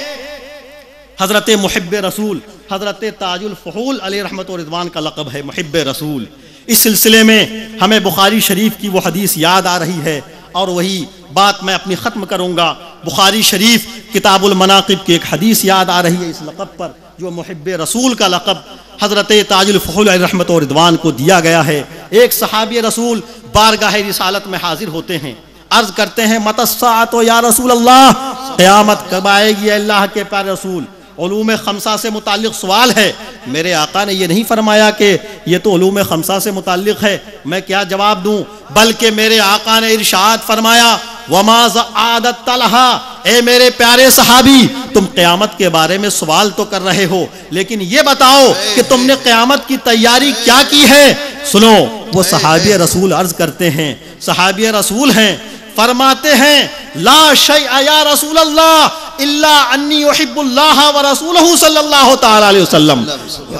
حضرت محب رسول حضرت تاج الفحول علیہ رحمت و رضوان کا لقب ہے، محب رسول۔ اس سلسلے میں ہمیں بخاری شریف کی وہ حدیث یاد آ رہی ہے اور وہی بات میں اپنی ختم کروں گا۔ بخاری شریف کتاب المناقب کی ایک حدیث یاد آ رہی ہے اس لقب پر، جو محب رسول کا لقب حضرت تاج الفحول علیہ رحمت و رضوان کو دیا گیا ہے۔ ایک صحابی رسول بارگاہ رسالت میں حاضر ہوتے ہیں۔ عرض کرتے ہیں متساعت و یا رسول اللہ؟ قیامت کب آئے گی اللہ کے پیارے رسول؟ علوم خمسہ سے متعلق سوال ہے۔ میرے آقا نے یہ نہیں فرمایا کہ یہ تو علوم خمسہ سے متعلق ہے۔ میں کیا جواب دوں؟ بلکہ میرے آقا نے ارشاد فرمایا، وما عادت طلحہ اے میرے پیارے صحابی، تم قیامت کے بارے میں سوال تو کر رہے ہو، لیکن یہ بتاؤ کہ تم نے قیامت کی تیاری کیا کی ہے؟ سنو، وہ صحابی رسول عرض کرتے ہیں، صحابی رسول ہیں، فرماتے ہیں، لا شیء یا رسول اللہ الا انی احب اللہ و رسولہ صلی اللہ تعالی علیہ وسلم۔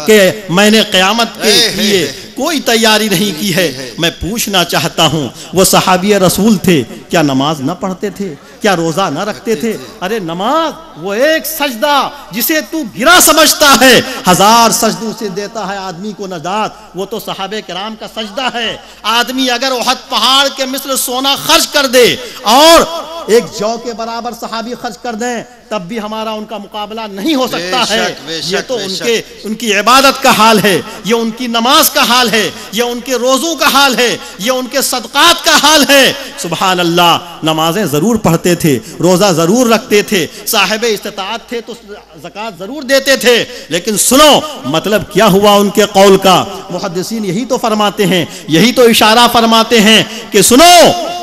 کہ میں نے قیامت کے لیے کوئی تیاری نہیں کی ہے۔ میں پوچھنا چاہتا ہوں وہ صحابی رسول تھے کیا نماز نہ پڑھتے تھے؟ کیا روزہ نہ رکھتے تھے؟ ارے نماز وہ ایک سجدہ جسے تو گرا سمجھتا ہے ہزار سجدوں سے دیتا ہے آدمی کو نجات وہ تو صحابہ کرام کا سجدہ ہے۔ آدمی اگر احد پہاڑ کے مثل سونا خرچ کر دے اور ایک جو کے برابر صحابی خرچ کر دیں تب بھی ہمارا ان کا مقابلہ نہیں ہو سکتا ہے۔ یہ تو ان۔ کے ان کی عبادت کا حال ہے یہ ان کی نماز کا حال ہے یہ ان کے روزوں کا حال ہے یہ ان کے صدقات کا حال ہے۔ سبحان اللہ نمازیں ضرور پڑھتے تھے، روزہ ضرور رکھتے تھے، صاحب استطاعت تھے تو زکوٰۃ ضرور دیتے تھے۔ لیکن سنو مطلب کیا ہوا ان کے قول کا؟ محدثین یہی تو فرماتے ہیں، یہی تو اشارہ فرماتے ہیں کہ سنو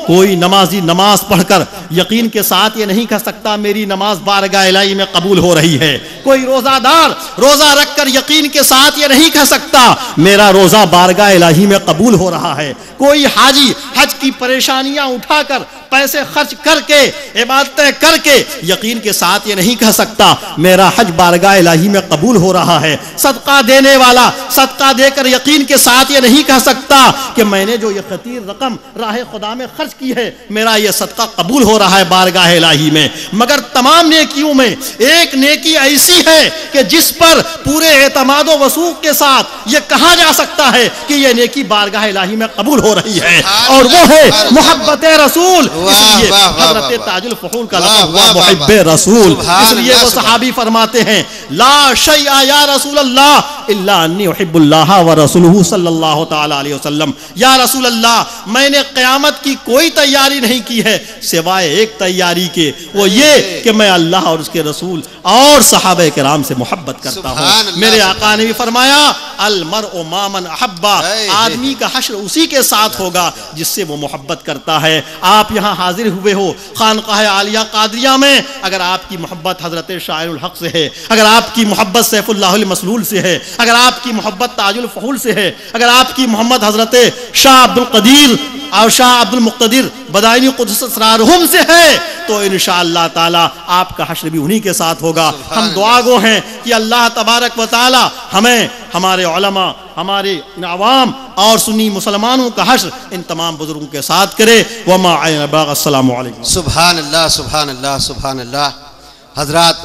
کوئی نمازی نماز پڑھ کر یقین کے ساتھ یہ نہیں کہہ سکتا میری نماز بارگاہ الہی میں قبول ہو رہی ہے۔ کوئی روزہ دار روزہ رکھ کر یقین کے ساتھ یہ نہیں کہہ سکتا میرا روزہ بارگاہ الہی میں قبول ہو رہا ہے۔ کوئی حاجی حج کی پریشانیاں اٹھا کر پیسے خرچ کر کے، عبادتیں کر کے یقین کے ساتھ یہ نہیں کہہ سکتا میرا حج بارگاہ الہی میں قبول ہو رہا ہے۔ صدقہ دینے والا، صدقہ دے کر یقین کے ساتھ یہ نہیں کہہ سکتا کہ میں نے جو یہ خطیر رقم راہ خدا میں خرچ کی ہے میرا یہ صدقہ قبول ہو رہا ہے بارگاہ الہی میں۔ مگر تمام نیکیوں میں ایک نیکی ایسی ہے کہ جس پر پورے اعتماد و وسوخ کے ساتھ یہ کہا جا سکتا ہے کہ یہ نیکی بارگاہ الہی میں قبول ہو رہی ہے۔ اور وہ ہے محبت رسول۔ اس لیے حضرت تاج الفحول کا لقب ہوا محب۔ رسول۔ اس لیے وہ صحابی فرماتے ہیں لا شیء یا رسول اللہ الا انی احب اللہ و رسولہ صلی اللہ تعالی علیہ وسلم۔ یا رسول اللہ میں نے قیامت کی کوئی تیاری نہیں کی ہے سوائے ایک تیاری کے وہ یہ کہ میں اللہ اور اس کے رسول اور صحابہ کرام سے محبت کرتا ہوں۔ میرے آقا نے بھی فرمایا المرء ما من احبا اے، آدمی کا حشر اسی کے ساتھ ہوگا جس سے وہ محبت کرتا ہے۔ آپ یہاں حاضر ہوئے ہو خانقاہ عالیہ قادریہ میں اگر آپ کی محبت حضرت شاعر الحق سے ہے اگر آپ کی محبت سیف اللہ المسلول سے ہے اگر آپ کی محبت تاج الفحول سے ہے اگر آپ کی محمد حضرت شاہ عبد القدیر اور شاہ عبد المقتدر بدائنی قدس اسرارہم سے ہے تو انشاءاللہ تعالی آپ کا حشر بھی انہی کے ساتھ ہوگا۔ ہم دعا گو ہیں کہ اللہ تبارک و تعالی ہمیں ہمارے علماء ہمارے عوام اور سنی مسلمانوں کا حشر ان تمام بزرگوں کے ساتھ کرے۔ وما عین باغ السلام علیکم۔ سبحان اللہ سبحان اللہ سبحان اللہ حضرات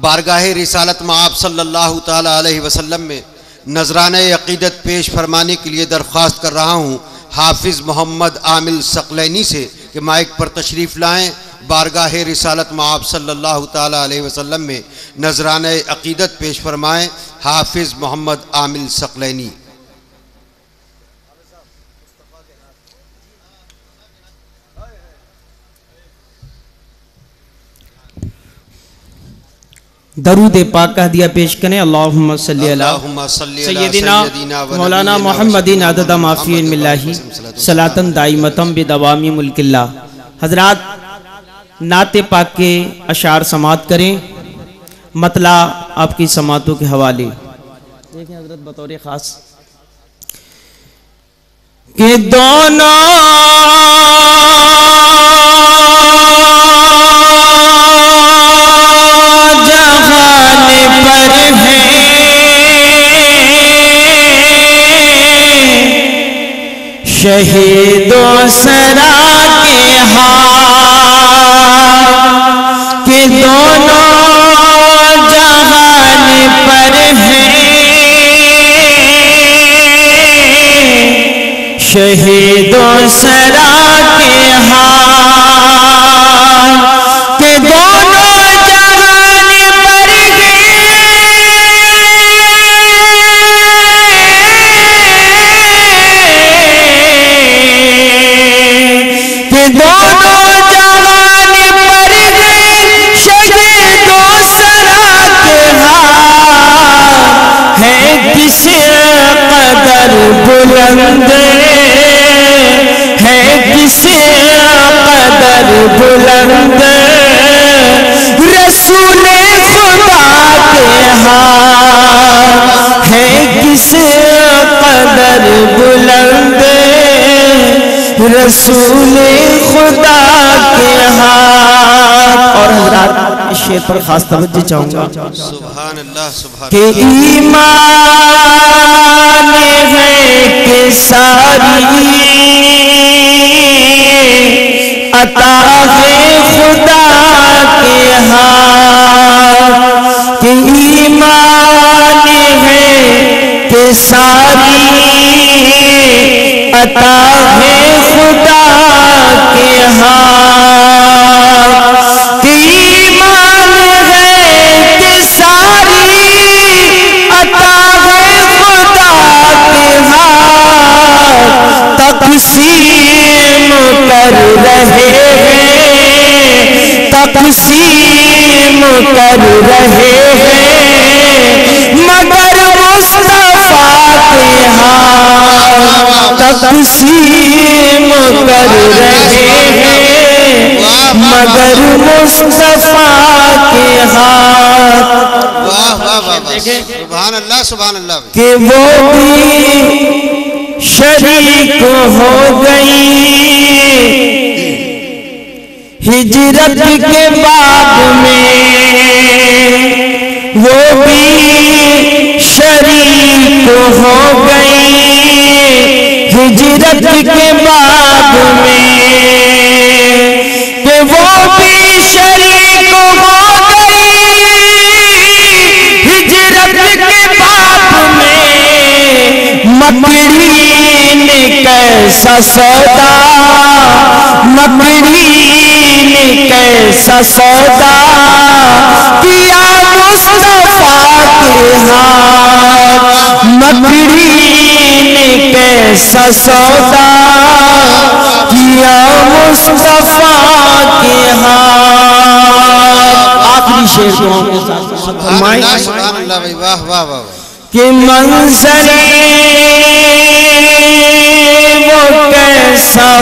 بارگاہ رسالت میں آپ صلی اللہ تعالی علیہ وسلم میں نذرانہ عقیدت پیش فرمانے کے لیے درخواست کر رہا ہوں۔ حافظ محمد عامل ثقلینی سے کہ مائک پر تشریف لائیں، بارگاہ رسالت معاب صلی اللہ تعالی علیہ وسلم میں نذرانہ عقیدت پیش فرمائیں، حافظ محمد عامل ثقلینی درود پاک کا ہدیہ پیش کریں۔ اللہم صلی اللہ سیدنا مولانا سیدنا عدد معافی محمد اللہ محمد صلاتن دائمتم بدوامی ملک اللہ۔ حضرات نعت پاک کے اشعار سماعت کریں۔ مطلع آپ کی سماعتوں کے حوالے۔ دیکھیں حضرت بطور خاص۔ کہ دونوں ہیں شہید و سرا کے ہاتھ کہ دونوں جہان پر ہیں۔ شہید و سرا کے ہاتھ بلند ہے کس قدر بلند رسول خدا کے ہاتھ ہے کس قدر بلند رسول خدا کے ہاتھ اور حضرات شعر پر خاص توجہ چاہوں گا سبحان اللہ سبحان کہ ایمان میں ہے کہ ساری عطا ہے خدا کے ہاتھ کہ ایمان ہے کہ ساری عطا ہے خدا کے ہاتھ تقسیم کر رہے ہیں تقسیم کر رہے ہیں مگر مصطفیٰ کے ہاتھ تقسیم کر رہے ہیں مگر مصطفیٰ کے ہاتھ واہ واہ واہ سبحان اللہ سبحان اللہ کہ وہ بھی شریک ہو گئی۔ ہجرت کے بعد میں وہ بھی شریک ہو گئی۔ ہجرت کے بعد میں کہ وہ بھی شریک ہو گئی۔ ہجرت کے بعد میں مکڑی کیسا سودا؟ مکڑی نے کیسا سودا؟ کیا مصطفیٰ کے ہاتھ مکڑی نے کیسا سودا؟ کیا مصطفیٰ کے ہاتھ۔ آخری شعر دعاؤں کے ساتھ فرمائیں اللہ سبحان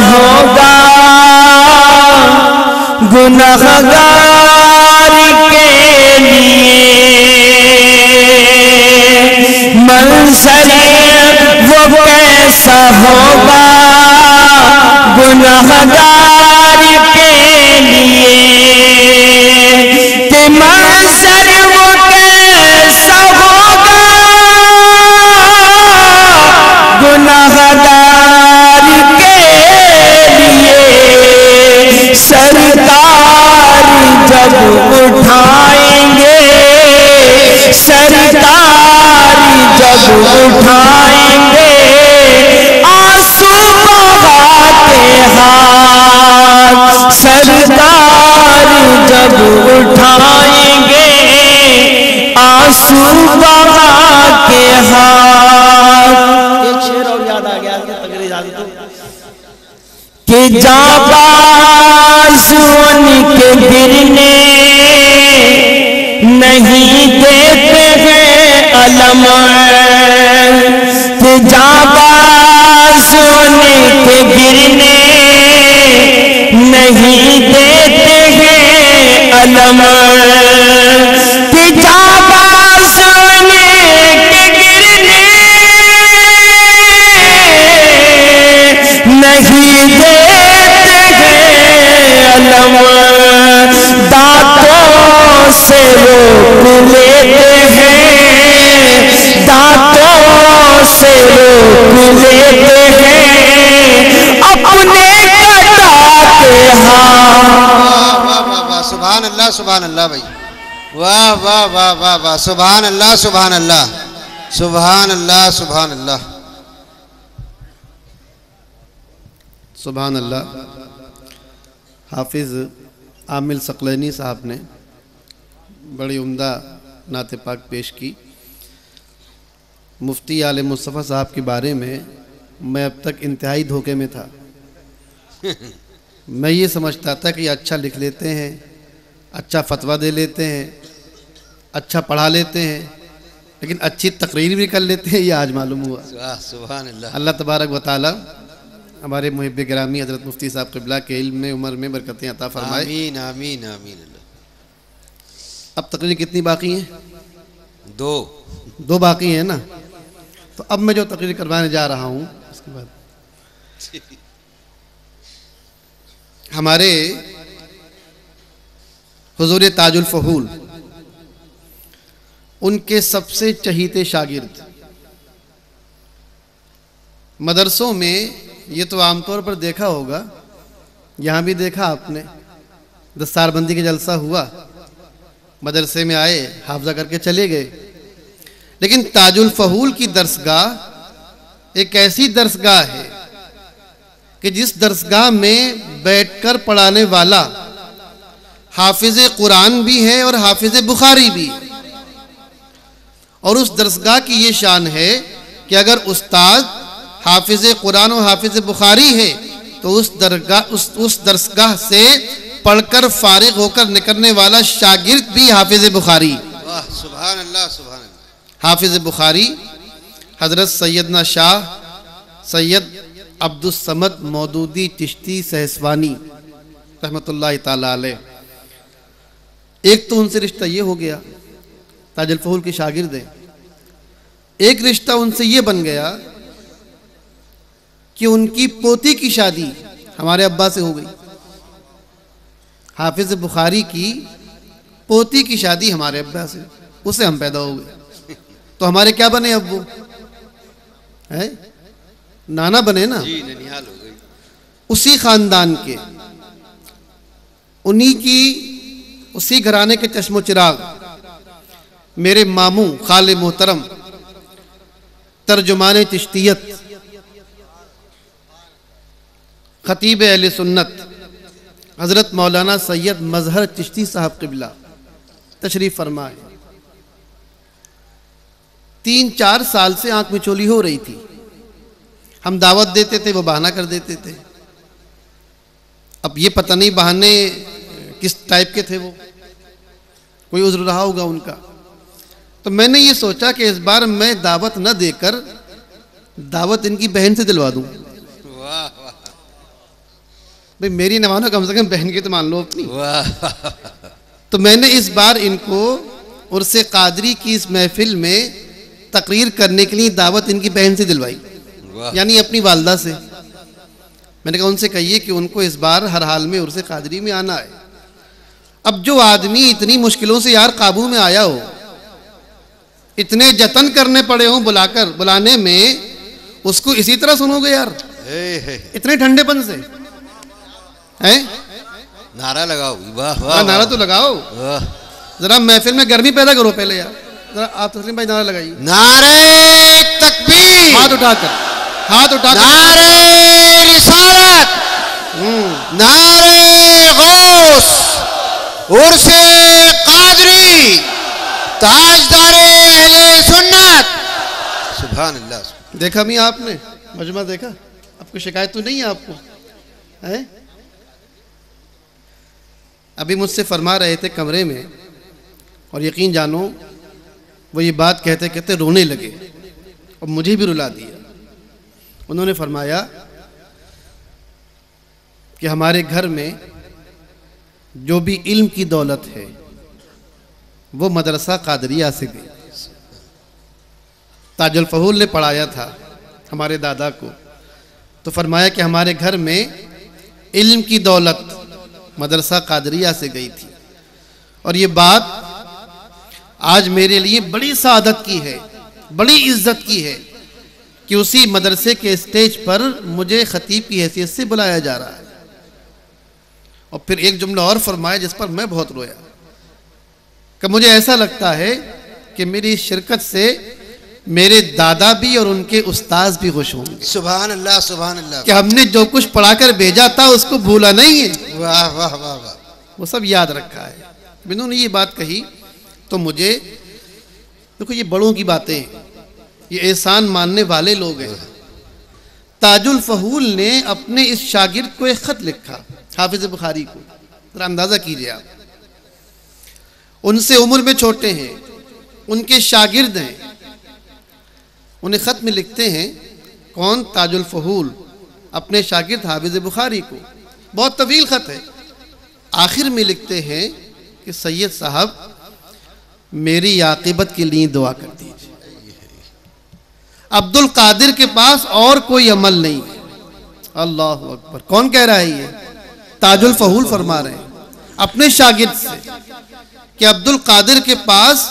کیسا ہوگا۔ گناہگار کے لیے منظر وہ کیسا ہوگا؟ گناہگار کے لیے کہ منظر وہ کیسا ہوگا؟ گناہگار جب اٹھائیں گے سرکار جب اٹھائیں گے آنسو بہاتے ہاتھ سرکار جب اٹھائیں گے آنسو بہا کے ہاتھ ایک شعر اور یاد آ گیا تقریر یاد تو کہ جاں بازون کے گرنے نہیں دیتے ہیں علم۔ کہ جاں کے گرنے نہیں دیتے ہیں علم۔ کہ جاں کے گرنے نہیں دیتے سے روک لیتے ہیں۔ دانتوں سے روک لیتے ہیں۔ اپنے کٹاتے ہاں۔ سبحان اللہ سبحان اللہ بھائی۔ واہ واہ واہ واہ واہ۔ سبحان اللہ سبحان اللہ۔ سبحان اللہ سبحان اللہ۔ سبحان اللہ۔ حافظ عامل سقلینی صاحب نے بڑی عمدہ نعت پاک پیش کی۔ مفتی عالم مصطفیٰ صاحب کے بارے میں میں اب تک انتہائی دھوکے میں تھا۔ میں یہ سمجھتا تھا کہ یہ اچھا لکھ لیتے ہیں اچھا فتویٰ دے لیتے ہیں اچھا پڑھا لیتے ہیں لیکن اچھی تقریر بھی کر لیتے ہیں یہ آج معلوم ہوا۔ سبحان اللہ۔ اللہ تبارک و تعالی ہمارے محب گرامی حضرت مفتی صاحب قبلہ کے علم میں عمر میں برکتیں عطا فرمائے۔ آمین آمین آمین۔ اللہ اب تقریر کتنی باقی ہیں؟ دو۔ دو باقی ہیں نا؟ تو اب میں جو تقریر کروانے جا رہا ہوں اس کے بعد۔ ہمارے حضور تاج الفہول ان کے سب سے چہیتے شاگرد۔ مدرسوں میں یہ تو عام طور پر دیکھا ہوگا یہاں بھی دیکھا آپ نے دستار بندی کا جلسہ ہوا۔ مدرسے میں آئے، حافظہ کر کے چلے گئے۔ لیکن تاج الفہول کی درسگاہ ایک ایسی درسگاہ ہے کہ جس درسگاہ میں بیٹھ کر پڑھانے والا حافظ قرآن بھی ہے اور حافظ بخاری بھی اور اس درسگاہ کی یہ شان ہے کہ اگر استاد حافظ قرآن و حافظ بخاری ہے، تو اس درگاہ اس درسگاہ سے پڑھ کر فارغ ہو کر نکلنے والا شاگرد بھی حافظ بخاری۔ واہ سبحان اللہ سبحان اللہ حافظ بخاری حضرت سیدنا شاہ سید عبد السمد مودودی چشتی سہسوانی رحمۃ اللہ تعالی علیہ۔ ایک تو ان سے رشتہ یہ ہو گیا تاج الفہول کے شاگرد ہیں۔ ایک رشتہ ان سے یہ بن گیا کہ ان کی پوتی کی شادی ہمارے ابا سے ہو گئی۔ حافظ بخاری کی پوتی کی شادی ہمارے ابا سے اسے ہم پیدا ہو گئے۔ تو ہمارے کیا بنے ابو؟ نانا بنے نا؟ جی اسی خاندان کے۔ انہی کی اسی گھرانے کے چشم و چراغ۔ میرے ماموں خال محترم ترجمان چشتیت خطیب اہل سنت حضرت مولانا سید مظہر چشتی صاحب قبلہ تشریف فرمائے۔ تین چار سال سے آنکھ میں چولی ہو رہی تھی۔ ہم دعوت دیتے تھے، وہ بہانہ کر دیتے تھے۔ اب یہ پتہ نہیں بہانے کس ٹائپ کے تھے وہ۔ کوئی عذر رہا ہوگا ان کا۔ تو میں نے یہ سوچا کہ اس بار میں دعوت نہ دے کر دعوت ان کی بہن سے دلوا دوں۔ واہ۔ بھئی میری نہ مانو کم سے کم بہن کی تو مان لو اپنی۔ تو میں نے اس بار ان کو عرس قادری کی اس محفل میں تقریر کرنے کے لیے دعوت ان کی بہن سے دلوائی۔ یعنی اپنی والدہ سے۔ میں نے کہا ان سے کہیے کہ ان کو اس بار ہر حال میں عرس قادری میں آنا ہے۔ اب جو آدمی اتنی مشکلوں سے یار قابو میں آیا ہو اتنے جتن کرنے پڑے ہوں بلا کر بلانے میں اس کو اسی طرح سنو گے یار۔ اتنے ٹھنڈے پن سے۔ نعرہ لگاؤ واہ ہاں، واہ نعرہ تو لگاؤ۔ ذرا محفل میں گرمی پیدا کرو پہلے یار۔ ذرا آپ تسلیم بھائی نعرہ لگائیے۔ نعرہ تکبیر۔ ہاتھ اٹھا کر ہاتھ اٹھا کر۔ نعرہ رسالت۔ نعرہ غوث۔ عرس قادری۔ تاجدار اہل سنت۔ سبحان اللہ دیکھا بھی آپ نے؟ مجمع دیکھا؟ آپ کو شکایت تو نہیں ہے آپ کو؟ ابھی مجھ سے فرما رہے تھے کمرے میں، اور یقین جانو، وہ یہ بات کہتے کہتے رونے لگے، اور مجھے بھی رلا دیا۔ انہوں نے فرمایا کہ ہمارے گھر میں جو بھی علم کی دولت ہے، وہ مدرسہ قادریہ سے گئی۔ تاج الفہول نے پڑھایا تھا ہمارے دادا کو، تو فرمایا کہ ہمارے گھر میں علم کی دولت مدرسہ قادریہ سے گئی تھی۔ اور یہ بات آج میرے لیے بڑی سعادت کی ہے، بڑی عزت کی ہے کہ اسی مدرسے کے اسٹیج پر مجھے خطیب کی حیثیت سے بلایا جا رہا ہے۔ اور پھر ایک جملہ اور فرمایا جس پر میں بہت رویا۔ کہ مجھے ایسا لگتا ہے کہ میری شرکت سے میرے دادا بھی اور ان کے استاذ بھی خوش ہوں گے۔ سبحان اللہ سبحان اللہ۔ کہ ہم نے جو کچھ پڑھا کر بھیجا تھا اس کو بھولا نہیں ہے۔ واہ واہ واہ واہ۔ وہ سب یاد رکھا ہے۔ انہوں نے یہ بات کہی تو مجھے دیکھو یہ بڑوں کی باتیں یہ احسان ماننے والے لوگ ہیں۔ تاج الفہول نے اپنے اس شاگرد کو ایک خط لکھا حافظ بخاری کو۔ ذرا اندازہ کیجیے آپ۔ ان سے عمر میں چھوٹے ہیں ان کے شاگرد ہیں۔ انہیں خط میں لکھتے ہیں، کون تاج الفہول، اپنے شاگرد حافظ بخاری کو۔ بہت طویل خط ہے۔ آخر میں لکھتے ہیں کہ سید صاحب، میری عاقبت کے لیے دعا کر دیجیے عبد القادر کے پاس اور کوئی عمل نہیں۔ ہے اللہ اکبر۔ کون کہہ رہا ہے یہ؟ تاج الفہول فرما رہے ہیں۔ اپنے شاگرد سے کہ عبد القادر کے پاس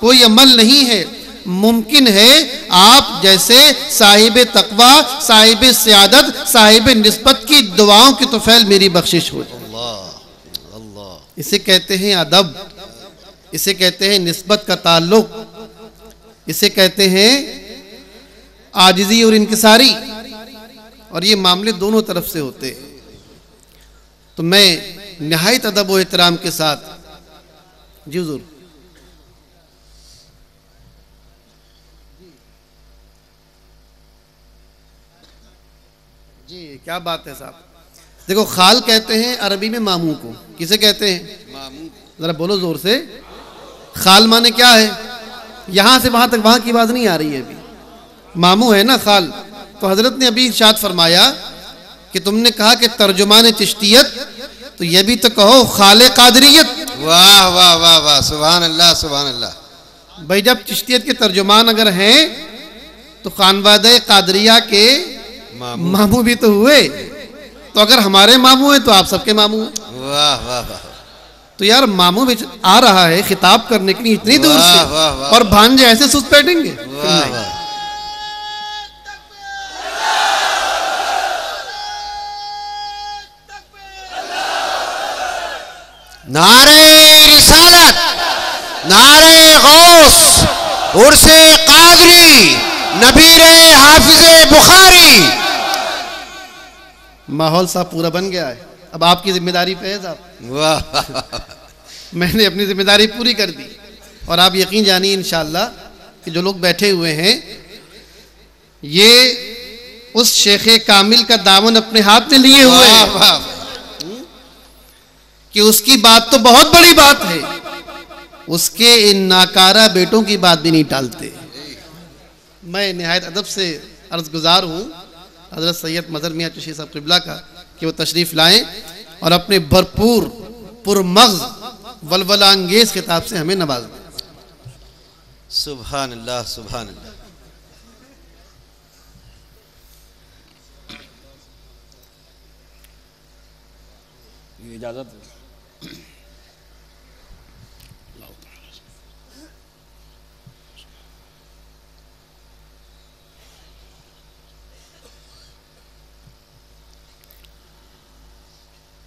کوئی عمل نہیں ہے۔ ممکن ہے آپ جیسے صاحب تقوی صاحب سیادت صاحب نسبت کی دعاؤں کی توفیل میری بخشش ہو جائے۔ اسے کہتے ہیں ادب اسے کہتے ہیں نسبت کا تعلق اسے کہتے ہیں آجزی اور انکساری۔ اور یہ معاملے دونوں طرف سے ہوتے ہیں۔ تو میں نہایت ادب و احترام کے ساتھ جی حضور جی کیا بات ہے صاحب؟ دیکھو خال کہتے ہیں عربی میں ماموں کو۔ کسے کہتے ہیں؟ ماموں ذرا بولو زور سے۔ خال مانے کیا ہے؟ یہاں سے وہاں تک وہاں کی آواز نہیں آ رہی ہے ابھی۔ ماموں ہے نا خال۔ تو حضرت نے ابھی ارشاد فرمایا کہ تم نے کہا کہ ترجمان چشتیت تو یہ بھی تو کہو خال قادریت۔ واہ واہ واہ واہ سبحان اللہ سبحان اللہ۔ بھائی جب چشتیت کے ترجمان اگر ہیں تو خانواد قادریہ کے ماموں۔ ماموں بھی تو ہوئے۔ تو اگر ہمارے ماموں ہیں تو آپ سب کے ماموں ہیں۔ واہ واہ واہ۔ تو یار ماموں بھی آ رہا ہے خطاب کرنے کے لیے اتنی دور سے۔ اور بھانجے ایسے سست بیٹھیں گے۔ نعرہ رسالت نعرہ غوث عرس قادری نبیر حافظ بخاری۔ ماحول صاحب پورا بن گیا ہے۔ اب آپ کی ذمہ داری پہ ہے صاحب۔ واہ۔ میں نے اپنی ذمہ داری پوری کر دی۔ اور آپ یقین جانیے انشاءاللہ کہ جو لوگ بیٹھے ہوئے ہیں یہ اس شیخ کامل کا دامن اپنے ہاتھ میں لیے ہوئے ہیں۔ کہ اس کی بات تو بہت بڑی بات ہے۔ اس کے ان ناکارہ بیٹوں کی بات بھی نہیں ٹالتے۔ میں نہایت ادب سے عرض گزار ہوں۔ حضرت سید مظہر میاں چشی صاحب قبلہ کا کہ وہ تشریف لائیں اور اپنے بھرپور پرمغز ولولہ انگیز خطاب سے ہمیں نواز دیں۔ سبحان اللہ سبحان اللہ اجازت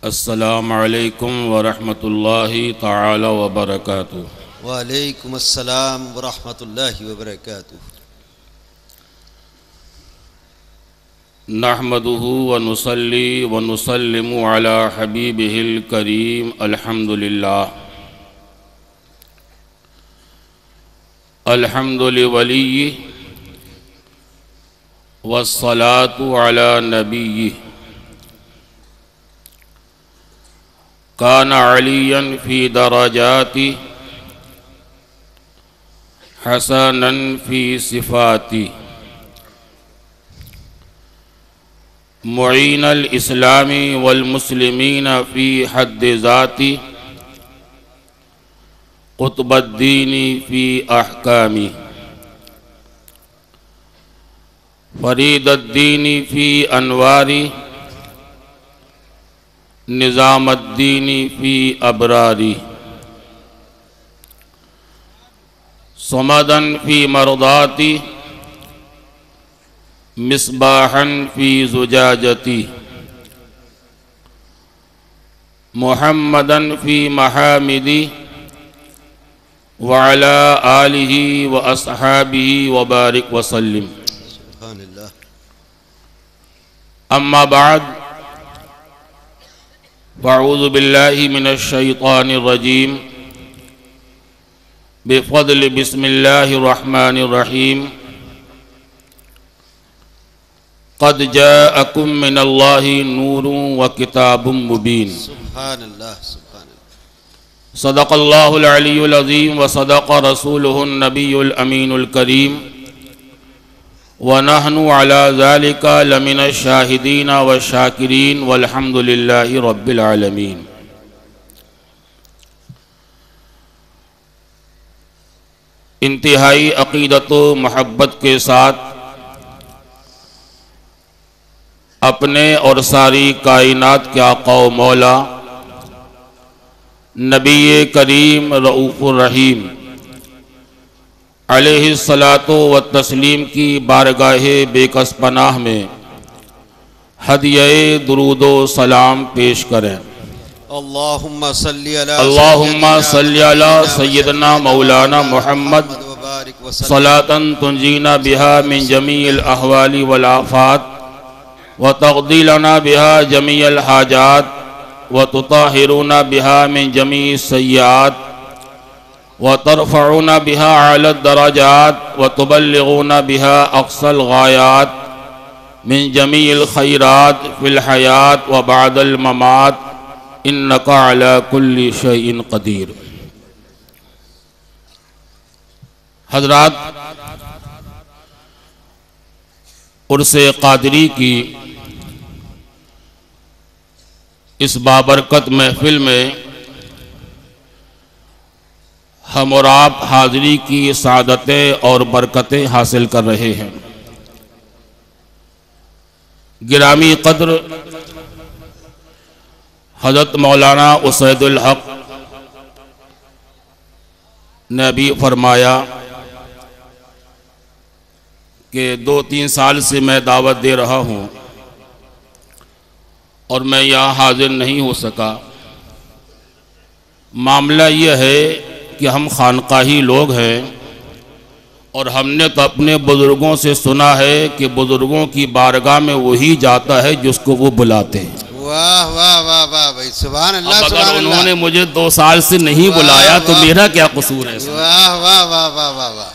السلام علیکم ورحمۃ اللہ تعالی وبرکاتہ۔ وعلیکم السلام ورحمۃ اللہ وبرکاتہ۔ نحمده ونصلي ونسلم على حبيبه الكريم الحمد لله الحمد لوليه والصلاة على نبيه كان عليا في درجاتي حسنا في صفاتي معين الإسلام والمسلمين في حد ذاتي. قطب الدين في أحكامي. فريد الدين في أنواري. نظام الدین فی ابراری صمدن فی مرضاتی مصباحا فی زجاجتی محمدا فی محامدی وعلى آلہ واصحابہ وبارک وسلم. سبحان اللہ. اما بعد فاعوذ باللہ من الشیطان الرجیم بفضل بسم اللہ الرحمن الرحیم قد جاءكم من الله نور وكتاب مبين سبحان اللہ سبحان اللہ صدق الله العلي العظيم وصدق رسوله النبي الأمين الكريم ونحن على ذلك لمن الشاهدين والشاكرين والحمد لله رب العالمين. انتہائی عقیدت و محبت کے ساتھ اپنے اور ساری کائنات کے آقا و مولا، نبی کریم رعوف الرحیم علیہ الصلاۃ و تسلیم کی بارگاہ بے کس پناہ میں ہدیہ درود و سلام پیش کریں۔ اللہم صلی علی اللہم صلی علی سیدنا مولانا محمد صلاة تنجینا بها من جمیع الاحوال والآفات وتقضی لنا بها جمیع الحاجات وتطاہرنا بها من جمیع السیئات وترفعنا بها على الدرجات وتبلغنا بها أقصى الغايات من جميع الخيرات في الحياة وبعد الممات إنك على كل شيء قدير. حضرات، عرس قادری کی اس بابرکت محفل میں ہم اور آپ حاضری کی سعادتیں اور برکتیں حاصل کر رہے ہیں۔ گرامی قدر، حضرت مولانا اسید الحق نے ابھی فرمایا کہ دو تین سال سے میں دعوت دے رہا ہوں اور میں یہاں حاضر نہیں ہو سکا۔ معاملہ یہ ہے کہ ہم خانقاہی لوگ ہیں اور ہم نے تو اپنے بزرگوں سے سنا ہے کہ بزرگوں کی بارگاہ میں وہی جاتا ہے جس کو وہ بلاتے ہیں واہ واہ واہ واہ بھائی سبحان اللہ اب اگر انہوں نے مجھے دو سال سے نہیں بلایا تو۔ میرا کیا قصور ہے؟ واہ واہ واہ واہ واہ واہ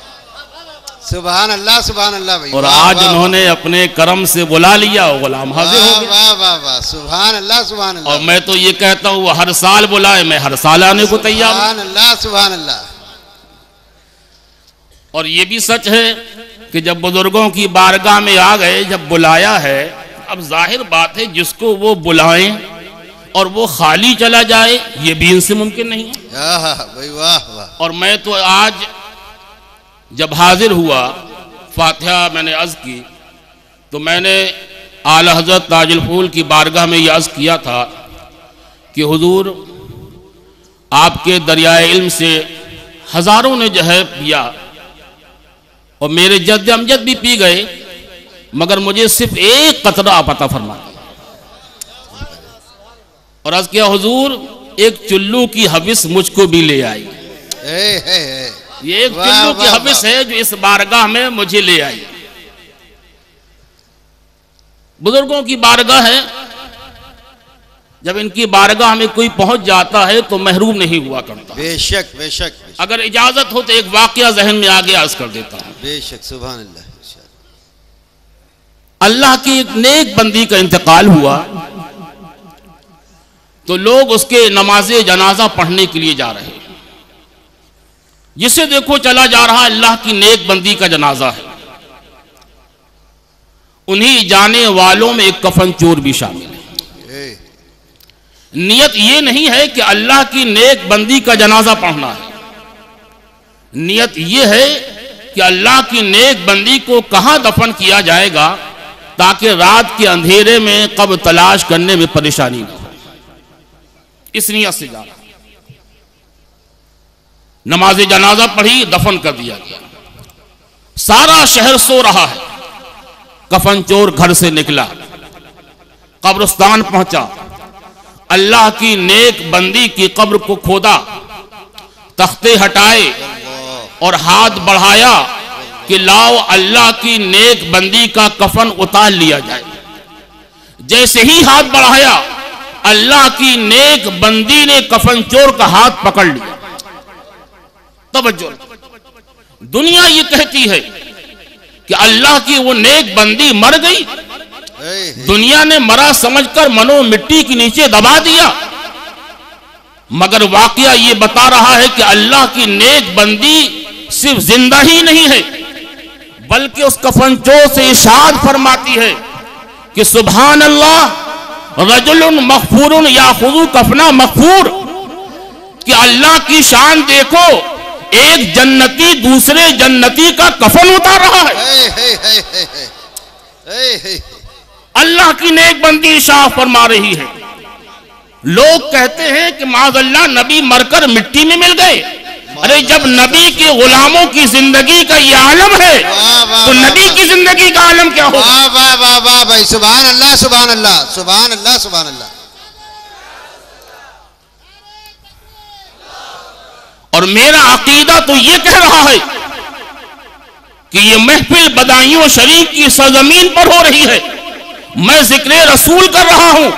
سبحان اللہ سبحان اللہ بھائی اور آج انہوں نے اپنے کرم سے بلا لیا غلام حاضر ہو گیا واہ واہ واہ سبحان اللہ سبحان اور اللہ میں تو یہ کہتا ہوں وہ ہر سال بلائے میں ہر سال آنے کو تیار ہوں۔ سبحان اللہ سبحان اللہ۔ اور یہ بھی سچ ہے کہ جب بزرگوں کی بارگاہ میں آ گئے جب بلایا ہے اب ظاہر بات ہے جس کو وہ بلائیں اور وہ خالی چلا جائے یہ بھی ان سے ممکن نہیں ہے۔ اور میں تو آج جب حاضر ہوا، فاتحہ میں نے عرض کی، تو میں نے اعلی حضرت تاج الفول کی بارگاہ میں یہ عرض کیا تھا کہ حضور، آپ کے دریائے علم سے ہزاروں نے جو ہے پیا اور میرے جد امجد بھی پی گئے، مگر مجھے صرف ایک قطرہ آپ عطا فرما اور عرض کیا، حضور، ایک چلو کی حوث مجھ کو بھی لے آئی۔ اے اے اے۔ یہ ایک چلو کی واہ۔ ہے جو اس بارگاہ میں مجھے لے آئی۔ بزرگوں کی بارگاہ ہے۔ جب ان کی بارگاہ میں کوئی پہنچ جاتا ہے تو محروم نہیں ہوا کرتا۔ بے شک بے شک اگر اجازت ہو تو ایک واقعہ ذہن میں آگے عرض کر دیتا ہوں۔ بے شک سبحان اللہ۔ اللہ کی ایک نیک بندی کا انتقال ہوا۔ تو لوگ اس کے نماز جنازہ پڑھنے کے لیے جا رہے۔ ہیں جسے دیکھو چلا جا رہا اللہ کی نیک بندی کا جنازہ ہے۔ انہی جانے والوں میں ایک کفن چور بھی شامل ہے۔ نیت یہ نہیں ہے کہ اللہ کی نیک بندی کا جنازہ پڑھنا ہے۔ نیت یہ ہے کہ اللہ کی نیک بندی کو کہاں دفن کیا جائے گا تاکہ رات کے اندھیرے میں قبر تلاش کرنے میں پریشانی نہ ہو۔ اس نیت سے جا رہا نماز جنازہ پڑھی، دفن کر دیا گیا۔ سارا شہر سو رہا ہے۔ کفن چور گھر سے نکلا۔ قبرستان پہنچا۔ اللہ کی نیک بندی کی قبر کو کھودا۔ تختے ہٹائے اور ہاتھ بڑھایا کہ لاؤ اللہ کی نیک بندی کا کفن اتار لیا جائے۔ جیسے ہی ہاتھ بڑھایا، اللہ کی نیک بندی نے کفن چور کا ہاتھ پکڑ لیا۔ توجہ۔ دنیا یہ کہتی ہے کہ اللہ کی وہ نیک بندی مر گئی۔ دنیا نے مرا سمجھ کر منو مٹی کے نیچے دبا دیا۔ مگر واقعہ یہ بتا رہا ہے کہ اللہ کی نیک بندی صرف زندہ ہی نہیں ہے بلکہ اس کفن چور سے اشاد فرماتی ہے کہ سبحان اللہ رجل مغفور یا خودو کفنا مغفور۔ کہ اللہ کی شان دیکھو ایک جنتی دوسرے جنتی کا کفن اتار رہا ہے۔ اللہ کی نیک بندی شاہ فرما رہی ہے لوگ کہتے ہیں کہ معاذ اللہ نبی مر کر مٹی میں مل گئے ارے جب نبی کے غلاموں کی زندگی کا یہ عالم ہے تو نبی کی زندگی کا عالم کیا ہوگا واہ واہ واہ واہ بھائی سبحان اللہ سبحان اللہ سبحان اللہ سبحان اللہ اور میرا عقیدہ تو یہ کہہ رہا ہے کہ یہ محفل بدائیوں شریف کی سرزمین پر ہو رہی ہے۔ میں ذکر رسول کر رہا ہوں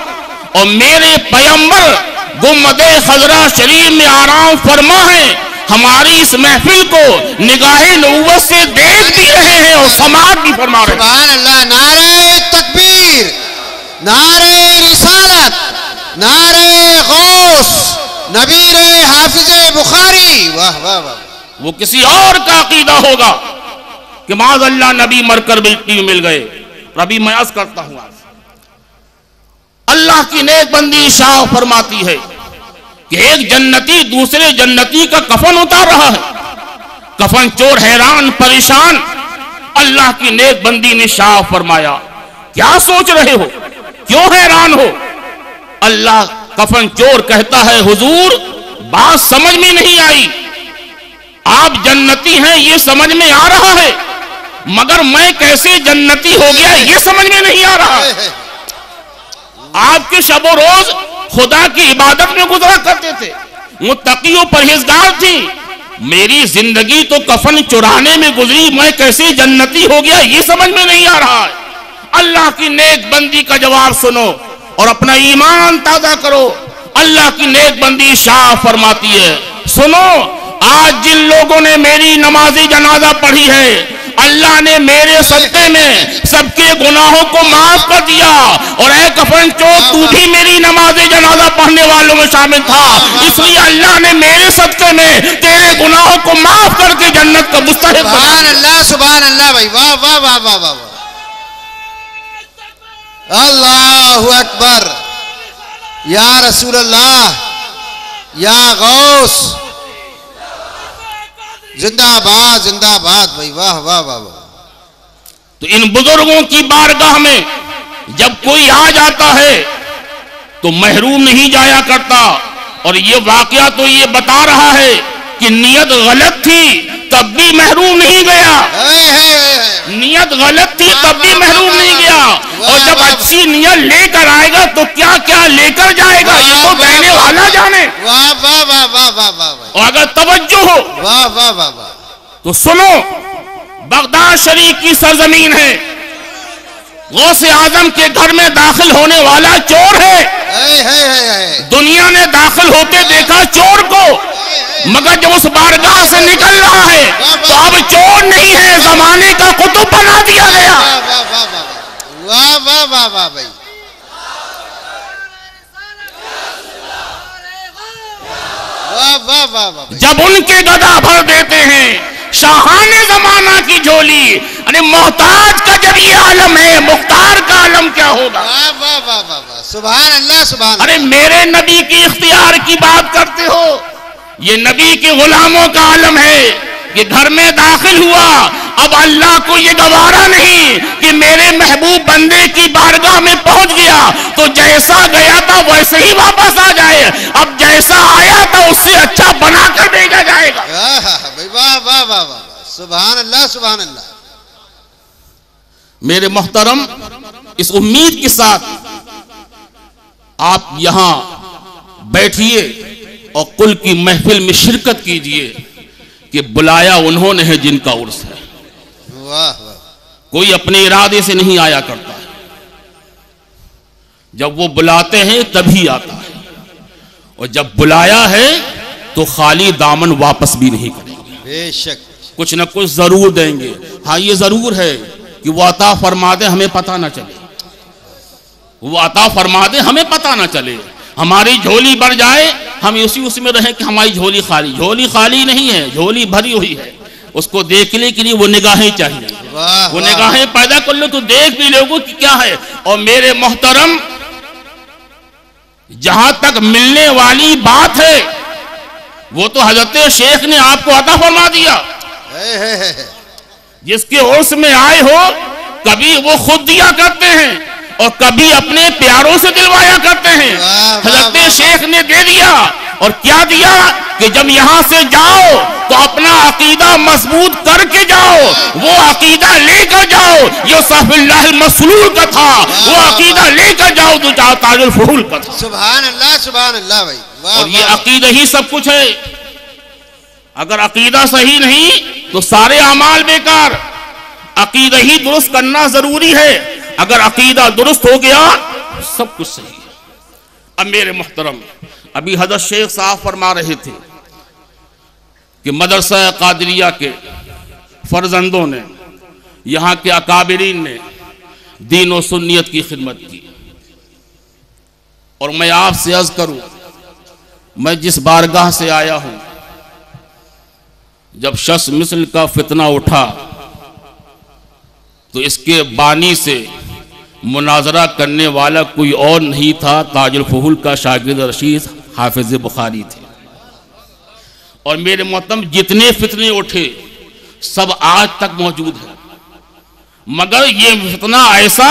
اور میرے پیمبر گمد خزرہ شریف میں آرام فرما ہے، ہماری اس محفل کو نگاہ نبوت سے دیکھ بھی رہے ہیں اور سماعت بھی فرما رہے ہیں۔ سبحان اللہ، نعرہ تکبیر، نعرہ رسالت، نعرہ غوث۔ نبیر حافظ بخاری۔ واہ واہ واہ وہ کسی اور کا عقیدہ ہوگا کہ معاذ اللہ نبی مر کر مٹی مل گئے۔ ربی میں عرض کرتا ہوں اللہ کی نیک بندی شاہ فرماتی ہے کہ ایک جنتی دوسرے جنتی کا کفن اتار رہا ہے۔ کفن چور حیران، پریشان۔ اللہ کی نیک بندی نے شاہ فرمایا، کیا سوچ رہے ہو؟ کیوں حیران ہو؟ اللہ کفن چور کہتا ہے، حضور، بات سمجھ میں نہیں آئی۔ آپ جنتی ہیں، یہ سمجھ میں آ رہا ہے۔ مگر میں کیسے جنتی ہو گیا، یہ سمجھ میں نہیں آ رہا۔ آپ کے شب و روز خدا کی عبادت میں گزرا کرتے تھے۔ متقی و پرہیزگار تھی۔ میری زندگی تو کفن چرانے میں گزری، میں کیسے جنتی ہو گیا، یہ سمجھ میں نہیں آ رہا۔ ہے اللہ کی نیک بندی کا جواب سنو۔ اور اپنا ایمان تازہ کرو۔ اللہ کی نیک بندی شاہ فرماتی ہے۔ سنو، آج جن لوگوں نے میری نمازی جنازہ پڑھی ہے، اللہ نے میرے صدقے میں سب کے گناہوں کو معاف کر دیا۔ اور اے کفن چور تو بھی میری نماز جنازہ پڑھنے والوں میں شامل تھا۔ اس لیے اللہ نے میرے صدقے میں تیرے گناہوں کو معاف کر کے جنت کا مستحق سبحان اللہ سبحان اللہ بھائی۔ واہ واہ واہ واہ واہ۔ اللہ اکبر۔ یا رسول اللہ، یا غوث۔ زندہ باد زندہ باد، بھائی، واہ واہ واہ واہ۔ تو ان بزرگوں کی بارگاہ میں جب کوئی آ جاتا ہے، تو محروم نہیں جایا کرتا۔ اور یہ واقعہ تو یہ بتا رہا ہے کہ نیت غلط تھی۔ تب بھی محروم نہیں گیا۔ نیت غلط تھی تب بھی محروم نہیں گیا۔ اور جب اچھی نیت لے کر آئے گا تو کیا کیا لے کر جائے گا؟ یہ تو دینے والا جانے۔ اور اگر توجہ ہو تو سنو بغداد شریف کی سرزمین ہے۔ غوث اعظم کے گھر میں داخل ہونے والا چور ہے دنیا نے داخل ہوتے دیکھا چور کو مگر جب اس بارگاہ سے نکل رہا ہے تو اب چور نہیں ہے زمانے کا قطب بنا دیا گیا جب ان کے گدا بھر دیتے ہیں شاہان زمانہ کی جھولی۔ ارے محتاج کا جب یہ عالم ہے مختار کا عالم کیا ہوگا؟ واہ واہ واہ واہ واہ سبحان اللہ سبحان ارے میرے نبی کی اختیار کی بات کرتے ہو۔ یہ نبی کے غلاموں کا عالم ہے۔ یہ گھر میں داخل ہوا۔ اب اللہ کو یہ گوارا نہیں کہ میرے محبوب بندے کی بارگاہ میں پہنچ گیا تو جیسا گیا تھا ویسے ہی واپس آ جائے۔ اب جیسا آیا تھا اس سے اچھا بنا کر بھیجا جائے گا۔ اللہ بھائی واہ واہ واہ واہ سبحان اللہ سبحان اللہ۔ میرے محترم اس امید کے ساتھ آپ یہاں بیٹھیے اور کل کی محفل میں شرکت کیجیے کہ بلایا انہوں نے ہے جن کا عرص ہے۔ کوئی اپنے ارادے سے نہیں آیا کرتا۔ ہے جب وہ بلاتے ہیں تبھی آتا ہے۔ اور جب بلایا ہے تو خالی دامن واپس بھی نہیں کریں گے بے شک۔ کچھ نہ کچھ ضرور دیں گے۔ ہاں یہ ضرور ہے کہ وہ عطا فرما دے ہمیں پتہ نہ چلے۔ وہ عطا فرما دے ہمیں پتہ نہ چلے۔ ہماری جھولی بڑھ جائے ہم اسی اس میں رہیں کہ ہماری جھولی خالی۔ جھولی خالی نہیں ہے جھولی بھری ہوئی ہے۔ اس کو دیکھنے کے لیے وہ نگاہیں چاہیے۔ وہ نگاہیں پیدا کر لو تو دیکھ بھی لوگوں کہ کیا ہے۔ اور میرے محترم جہاں تک ملنے والی بات ہے وہ تو حضرت شیخ نے آپ کو عطا فرما دیا۔ جس کے عرص میں آئے ہو کبھی وہ خود دیا کرتے ہیں اور کبھی اپنے پیاروں سے دلوایا کرتے ہیں۔ حضرت۔ شیخ نے دے دیا۔ اور کیا دیا کہ جب یہاں سے جاؤ تو اپنا عقیدہ مضبوط کر کے جاؤ وہ عقیدہ لے کر جاؤ یہ صف اللہ المسلول کا تھا وہ عقیدہ لے کر جاؤ تو جاؤ تاج الفحول کا تھا۔ سبحان اللہ سبحان اللہ بھائی اور یہ عقیدہ ہی سب کچھ ہے۔ اگر عقیدہ صحیح نہیں تو سارے اعمال بیکار۔ عقیدہ ہی درست کرنا ضروری ہے۔ اگر عقیدہ درست ہو گیا سب کچھ صحیح ہے۔ اب میرے محترم ابھی حضرت شیخ صاحب فرما رہے تھے کہ مدرسہ قادریہ کے فرزندوں نے، یہاں کے اکابرین نے دین و سنیت کی خدمت کی۔ اور میں آپ سے عرض کروں، میں جس بارگاہ سے آیا ہوں، جب شخص مثل کا فتنہ اٹھا، تو اس کے بانی سے مناظرہ کرنے والا کوئی اور نہیں تھا، تاج الفہول کا شاگرد رشید۔ حافظ بخاری تھے۔ اور میرے محتم جتنے فتنے اٹھے، سب آج تک موجود ہیں۔ مگر یہ فتنہ ایسا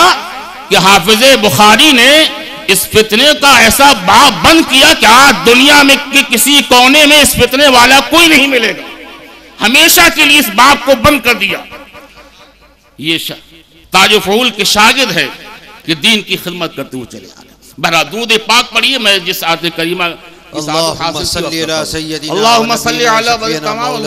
کہ حافظ بخاری نے اس فتنے کا ایسا باب بند کیا کہ آج دنیا میں کہ کسی کونے میں اس فتنے والا کوئی نہیں ملے گا۔ ہمیشہ کے لیے اس باب کو بند کر دیا۔ یہ شا... تاج فعول کے شاگرد ہے کہ دین کی خدمت کرتے ہوئے چلے آ رہے بہرحال دودھ پاک پڑھیے میں جس آیت کریمہ اللہم صلی علی سیدنا اللہم